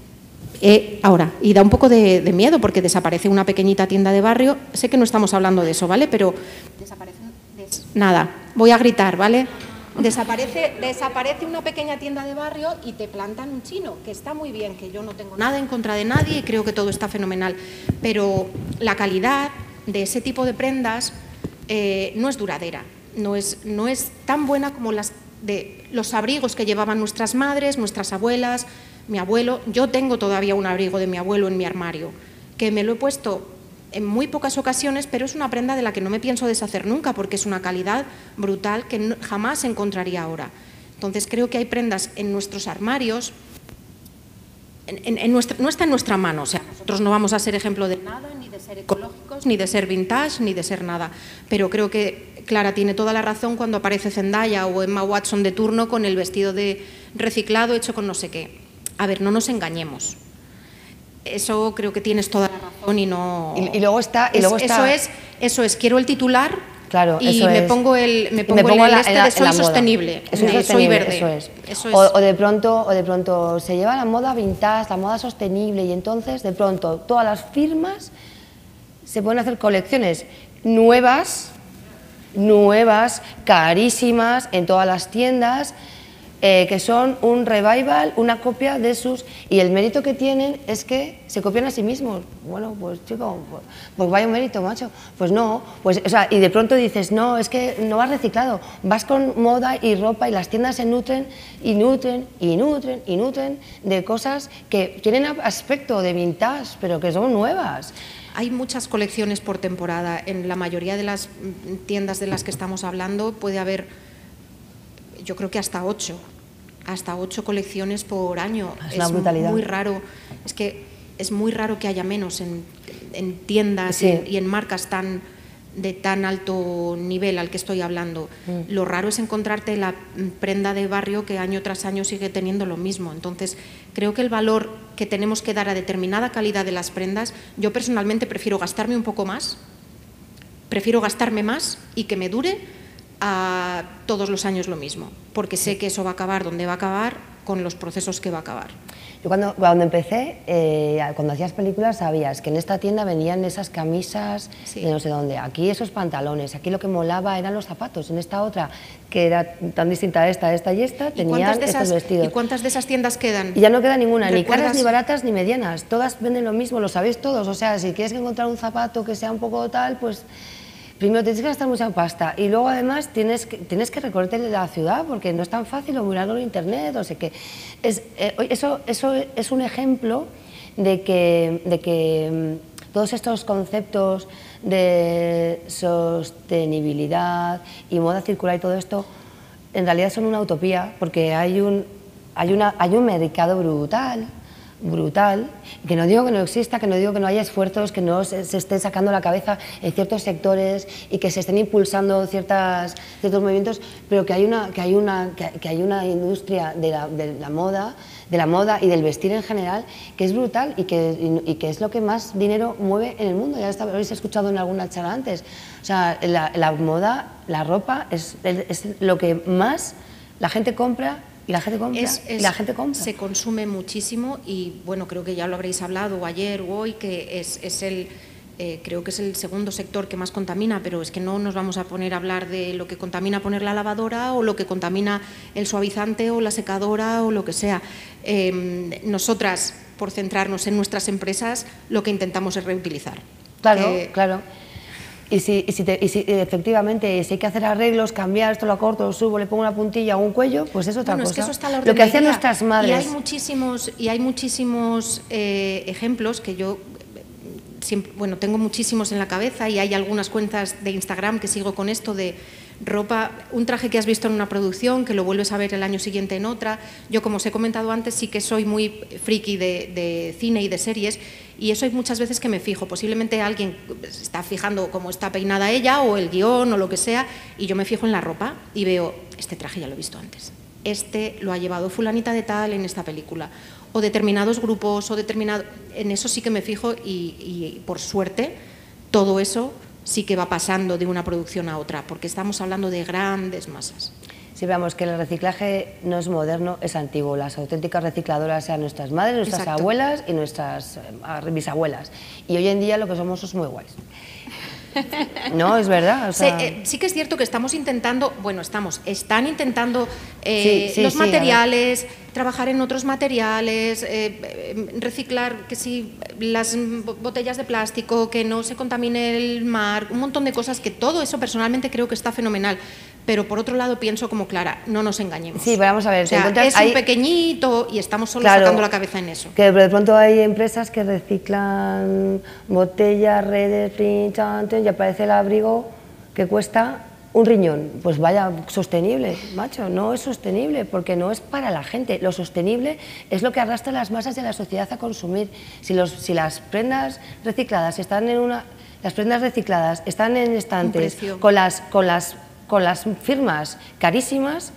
eh, ahora, y da un poco de, de miedo porque desaparece una pequeñita tienda de barrio. Sé que no estamos hablando de eso, ¿vale? Pero desaparece. des- nada, voy a gritar, ¿vale? Desaparece, una pequeña tienda de barrio y te plantan un chino, que está muy bien, que yo no tengo nada en contra de nadie y creo que todo está fenomenal. Pero la calidad de ese tipo de prendas eh, no es duradera, no es, no es tan buena como las de los abrigos que llevaban nuestras madres, nuestras abuelas, mi abuelo. Yo tengo todavía un abrigo de mi abuelo en mi armario, que me lo he puesto en muy pocas ocasiones, pero es una prenda de la que no me pienso deshacer nunca, porque es una calidad brutal que jamás encontraría ahora. Entonces creo que hay prendas en nuestros armarios no está en nuestra mano. O sea, nosotros no vamos a ser ejemplo de nada, ni de ser ecológicos, ni de ser vintage, ni de ser nada. Pero creo que Clara tiene toda la razón cuando aparece Zendaya o Emma Watson de turno con el vestido de reciclado hecho con no sé qué. A ver, no nos engañemos. Eso creo que tienes toda la razón y no. Y- y luego está- y Es- luego está- Eso es, eso es. Quiero el titular. Claro, y eso me es. pongo el, me pongo pongo el la- este la- de soy sostenible, Soy de soy sostenible, verde. Eso es. Eso es. O, o de pronto, o de pronto se lleva la moda vintage, la moda sostenible y entonces de pronto todas las firmas se pueden hacer colecciones nuevas, nuevas, carísimas en todas las tiendas. Eh, que son un revival, una copia de sus... Y el mérito que tienen es que se copian a sí mismos. Bueno, pues chico, pues, pues vaya un mérito, macho. Pues no, pues, o sea, y de pronto dices, no, es que no vas reciclado. Vas con moda y ropa y las tiendas se nutren y nutren y nutren y nutren de cosas que tienen aspecto de vintage, pero que son nuevas. Hay muchas colecciones por temporada. En la mayoría de las mm, tiendas de las que estamos hablando puede haber, yo creo que hasta ocho, hasta ocho colecciones por año. Es una brutalidad. muy raro. Es que es muy raro que haya menos en, en tiendas Sí. y, en, y en marcas tan de tan alto nivel al que estoy hablando. Mm. Lo raro es encontrarte la prenda de barrio que año tras año sigue teniendo lo mismo. Entonces, creo que el valor que tenemos que dar a determinada calidad de las prendas, yo personalmente prefiero gastarme un poco más, prefiero gastarme más y que me dure a todos los años lo mismo, porque sé que eso va a acabar donde va a acabar con los procesos que va a acabar. Yo cuando, cuando empecé, eh, cuando hacías películas, sabías que en esta tienda venían esas camisas Sí. de no sé dónde, aquí esos pantalones, aquí lo que molaba eran los zapatos, en esta otra, que era tan distinta a esta, esta y esta, ¿Y tenían estos esas, vestidos. ¿Y cuántas de esas tiendas quedan? Y ya no queda ninguna, ni caras, ni baratas, ni medianas. Todas venden lo mismo, lo sabéis todos. O sea, si quieres encontrar un zapato que sea un poco tal, pues primero tienes que gastar mucha pasta. Y luego además tienes que, tienes que la ciudad porque no es tan fácil o mirarlo en internet, o sé qué. Es, eh, eso, eso es un ejemplo de que, de que mm, todos estos conceptos de sostenibilidad y moda circular y todo esto en realidad son una utopía porque hay un, hay una, hay un mercado brutal, brutal, que no digo que no exista, que no digo que no haya esfuerzos, que no se, estén sacando la cabeza en ciertos sectores y que se estén impulsando ciertas, ciertos movimientos, pero que hay una, que hay una, que, hay una industria de la, de la moda de la moda y del vestir en general, que es brutal y que, y, que es lo que más dinero mueve en el mundo. Ya habéis escuchado en alguna charla antes. O sea, la, la moda, la ropa, es, es lo que más la gente compra y la gente compra Es- es- y la gente compra. Se consume muchísimo y bueno, creo que ya lo habréis hablado ayer o hoy, que es, es el, eh, creo que es el segundo sector que más contamina, pero es que no nos vamos a poner a hablar de lo que contamina poner la lavadora o lo que contamina el suavizante o la secadora o lo que sea. Eh, nosotras, por centrarnos en nuestras empresas, lo que intentamos es reutilizar. Claro, Que- claro. Y si, si, efectivamente si hay que hacer arreglos, cambiar, esto lo corto, lo subo, le pongo una puntilla o un cuello, pues es otra cosa. Es que eso está la lo que hacían nuestras madres. Y hay muchísimos, y hay muchísimos eh, ejemplos que yo bueno, tengo muchísimos en la cabeza y hay algunas cuentas de Instagram que sigo con esto de ropa, un traje que has visto en una producción, que lo vuelves a ver el año siguiente en otra. Yo, como os he comentado antes, sí que soy muy friki de, cine y de series y eso hay muchas veces que me fijo. Posiblemente alguien está fijando cómo está peinada ella o el guion o lo que sea y yo me fijo en la ropa y veo, este traje ya lo he visto antes. Este lo ha llevado fulanita de tal en esta película o determinados grupos o determinado en eso sí que me fijo y, por suerte todo eso sí que va pasando de una producción a otra porque estamos hablando de grandes masas. Sí, veamos que el reciclaje no es moderno, es antiguo. Las auténticas recicladoras sean nuestras madres, nuestras abuelas y nuestras eh, bisabuelas. Y hoy en día lo que somos es muy guays. [laughs] No, es verdad. Eh, sí, que es cierto que estamos intentando, bueno, estamos, están intentando eh, los materiales, trabajar en otros materiales, eh, reciclar que si las botellas de plástico, que no se contamine el mar, un montón de cosas que todo eso personalmente creo que está fenomenal pero por otro lado pienso como Clara, no nos engañemos. Sí, vamos a ver. es un pequeñito y estamos solo sacando la cabeza en eso. Que de pronto hay empresas que reciclan botellas, redes, y aparece el abrigo que cuesta un riñón. Pues vaya, sostenible, macho, no es sostenible porque no es para la gente. Lo sostenible es lo que arrastra las masas de la sociedad a consumir. Si, los, si las prendas recicladas están en una... Las prendas recicladas están en estantes con las, con las con las firmas carísimas,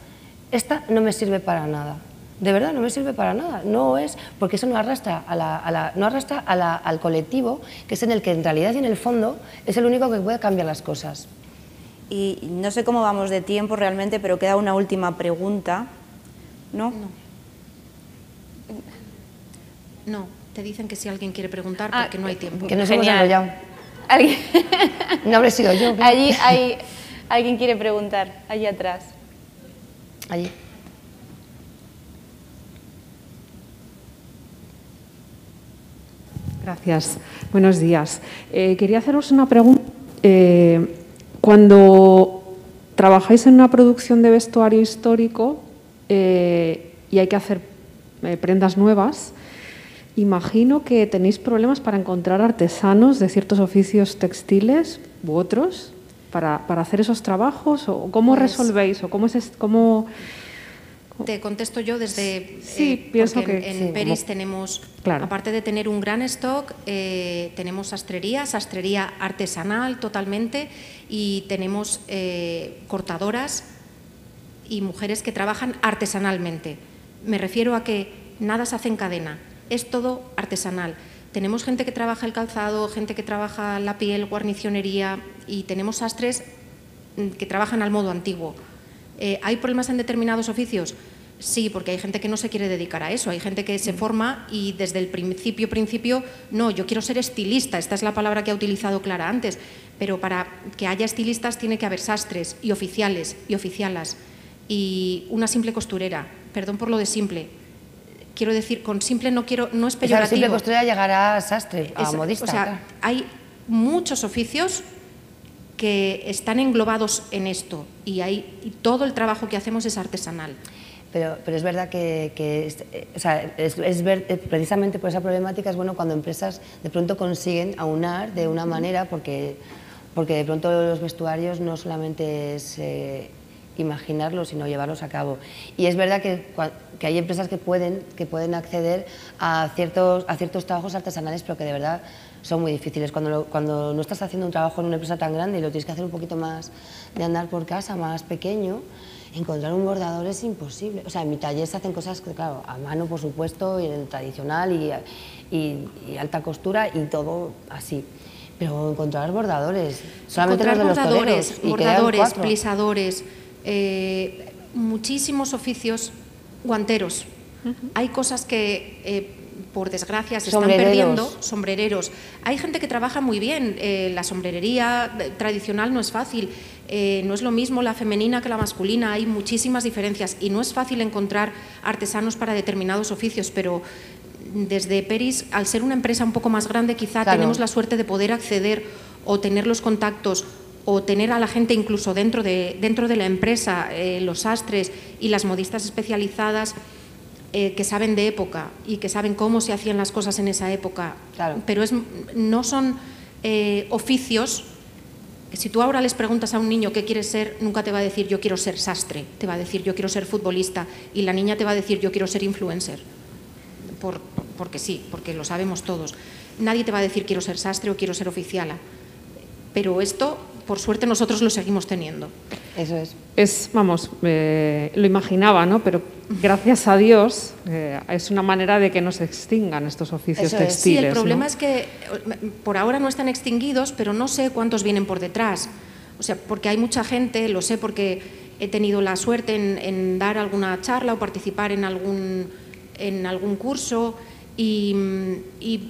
esta no me sirve para nada. De verdad, no me sirve para nada. No es, porque eso no arrastra, a la, no arrastra al colectivo, que es en el que en realidad y en el fondo es el único que puede cambiar las cosas. Y no sé cómo vamos de tiempo realmente, pero queda una última pregunta. ¿No? No. te dicen que si alguien quiere preguntar, ah, porque no hay tiempo. Que nos hemos enrollado. no habré sido yo. Allí hay ¿Alguien quiere preguntar? Allí atrás. Allí. Gracias. Buenos días. Eh, quería haceros una pregunta. Eh, cuando trabajáis en una producción de vestuario histórico eh, y hay que hacer prendas nuevas, imagino que tenéis problemas para encontrar artesanos de ciertos oficios textiles u otros para, hacer esos trabajos? ¿O cómo pues resolvéis? ¿O cómo es, cómo... Te contesto yo desde... Sí, eh, pienso que... En, Peris tenemos, aparte de tener un gran stock, eh, tenemos sastrería, sastrería artesanal totalmente y tenemos eh, cortadoras y mujeres que trabajan artesanalmente. Me refiero a que nada se hace en cadena, es todo artesanal. Tenemos gente que trabaja el calzado, gente que trabaja la piel, guarnicionería y tenemos sastres mm, que trabajan al modo antiguo. Eh, ¿Hay problemas en determinados oficios? Sí, porque hay gente que no se quiere dedicar a eso, hay gente que se forma y desde el principio, principio, no, yo quiero ser estilista, esta es la palabra que ha utilizado Clara antes, pero para que haya estilistas tiene que haber sastres y oficiales y oficialas. Y una simple costurera, perdón por lo de simple, quiero decir, con simple no quiero, no es peyorativo. O simple costura llegará a sastre, a modista. O sea, hay muchos oficios que están englobados en esto y, hay, y todo el trabajo que hacemos es artesanal. Pero, pero es verdad que, es, o sea, es, ver, eh, precisamente por esa problemática es bueno cuando empresas de pronto consiguen aunar de una manera, porque, porque de pronto los vestuarios no solamente es eh, imaginarlos, sino llevarlos a cabo. Y es verdad que, que, hay empresas que pueden, que pueden acceder a ciertos, a ciertos trabajos artesanales, pero que de verdad son muy difíciles. Cuando, cuando no estás haciendo un trabajo en una empresa tan grande y lo tienes que hacer un poquito más de andar por casa, más pequeño, encontrar un bordador es imposible. O sea, en mi taller se hacen cosas, claro, a mano, por supuesto, y en el tradicional, y, y, alta costura, y todo así. Pero encontrar bordadores, solamente los de los bordadores, bordadores, plisadores, eh, muchísimos oficios guanteros. Hay cosas que, eh, por desgracia, se están perdiendo. Sombrereros. Hay gente que trabaja muy bien. Eh, la sombrerería tradicional no es fácil. no es lo mismo la femenina que la masculina. Hay muchísimas diferencias y no es fácil encontrar artesanos para determinados oficios, pero desde Peris, al ser una empresa un poco más grande, quizá tenemos la suerte de poder acceder o tener los contactos o tener a la gente incluso dentro de, dentro de la empresa, eh, los sastres y las modistas especializadas eh, que saben de época y que saben cómo se hacían las cosas en esa época, pero es, no son eh, oficios. Si tú ahora les preguntas a un niño qué quieres ser, nunca te va a decir yo quiero ser sastre, te va a decir yo quiero ser futbolista y la niña te va a decir yo quiero ser influencer, por, porque sí, porque lo sabemos todos. Nadie te va a decir quiero ser sastre o quiero ser oficiala, pero esto por suerte nosotros lo seguimos teniendo. Eso es. Es, vamos, eh, lo imaginaba, ¿no? Pero gracias a Dios eh, es una manera de que no se extingan estos oficios textiles. Sí, el problema es que por ahora no están extinguidos, pero no sé cuántos vienen por detrás. O sea, porque hay mucha gente, lo sé porque he tenido la suerte en, dar alguna charla o participar en algún, en algún curso y, y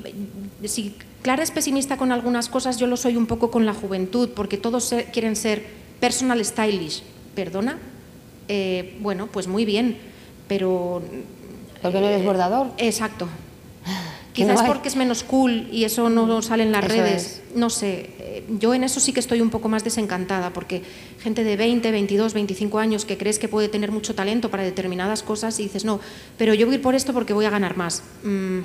si Clara es pesimista con algunas cosas, yo lo soy un poco con la juventud, porque todos quieren ser personal stylish. ¿Perdona? Eh, bueno, pues muy bien, pero... ¿Porque no eres bordador? Exacto. Quizás porque es menos cool y eso no sale en las redes. No sé, eh, yo en eso sí que estoy un poco más desencantada porque gente de 20, 22, 25 años que crees que puede tener mucho talento para determinadas cosas y dices, no, pero yo voy a ir por esto porque voy a ganar más. Mm.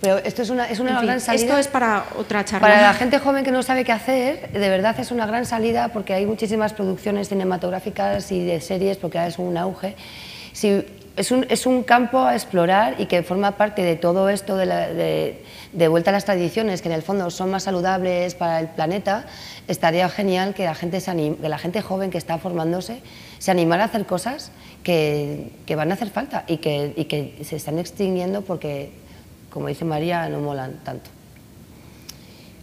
Pero esto es una, es una gran salida. Esto es para otra charla. Para la gente joven que no sabe qué hacer, de verdad es una gran salida porque hay muchísimas producciones cinematográficas y de series porque es un auge. Si es un, es un, campo a explorar y que forma parte de todo esto de, de, vuelta a las tradiciones, que en el fondo son más saludables para el planeta, estaría genial que la gente, se que la gente joven que está formándose se animara a hacer cosas que, que van a hacer falta y que, y que, se están extinguiendo porque, como dice María, no molan tanto.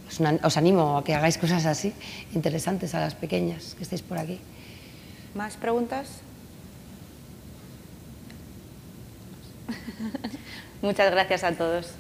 Os, os animo a que hagáis cosas así, interesantes a las pequeñas que estéis por aquí. ¿Más preguntas? Muchas gracias a todos.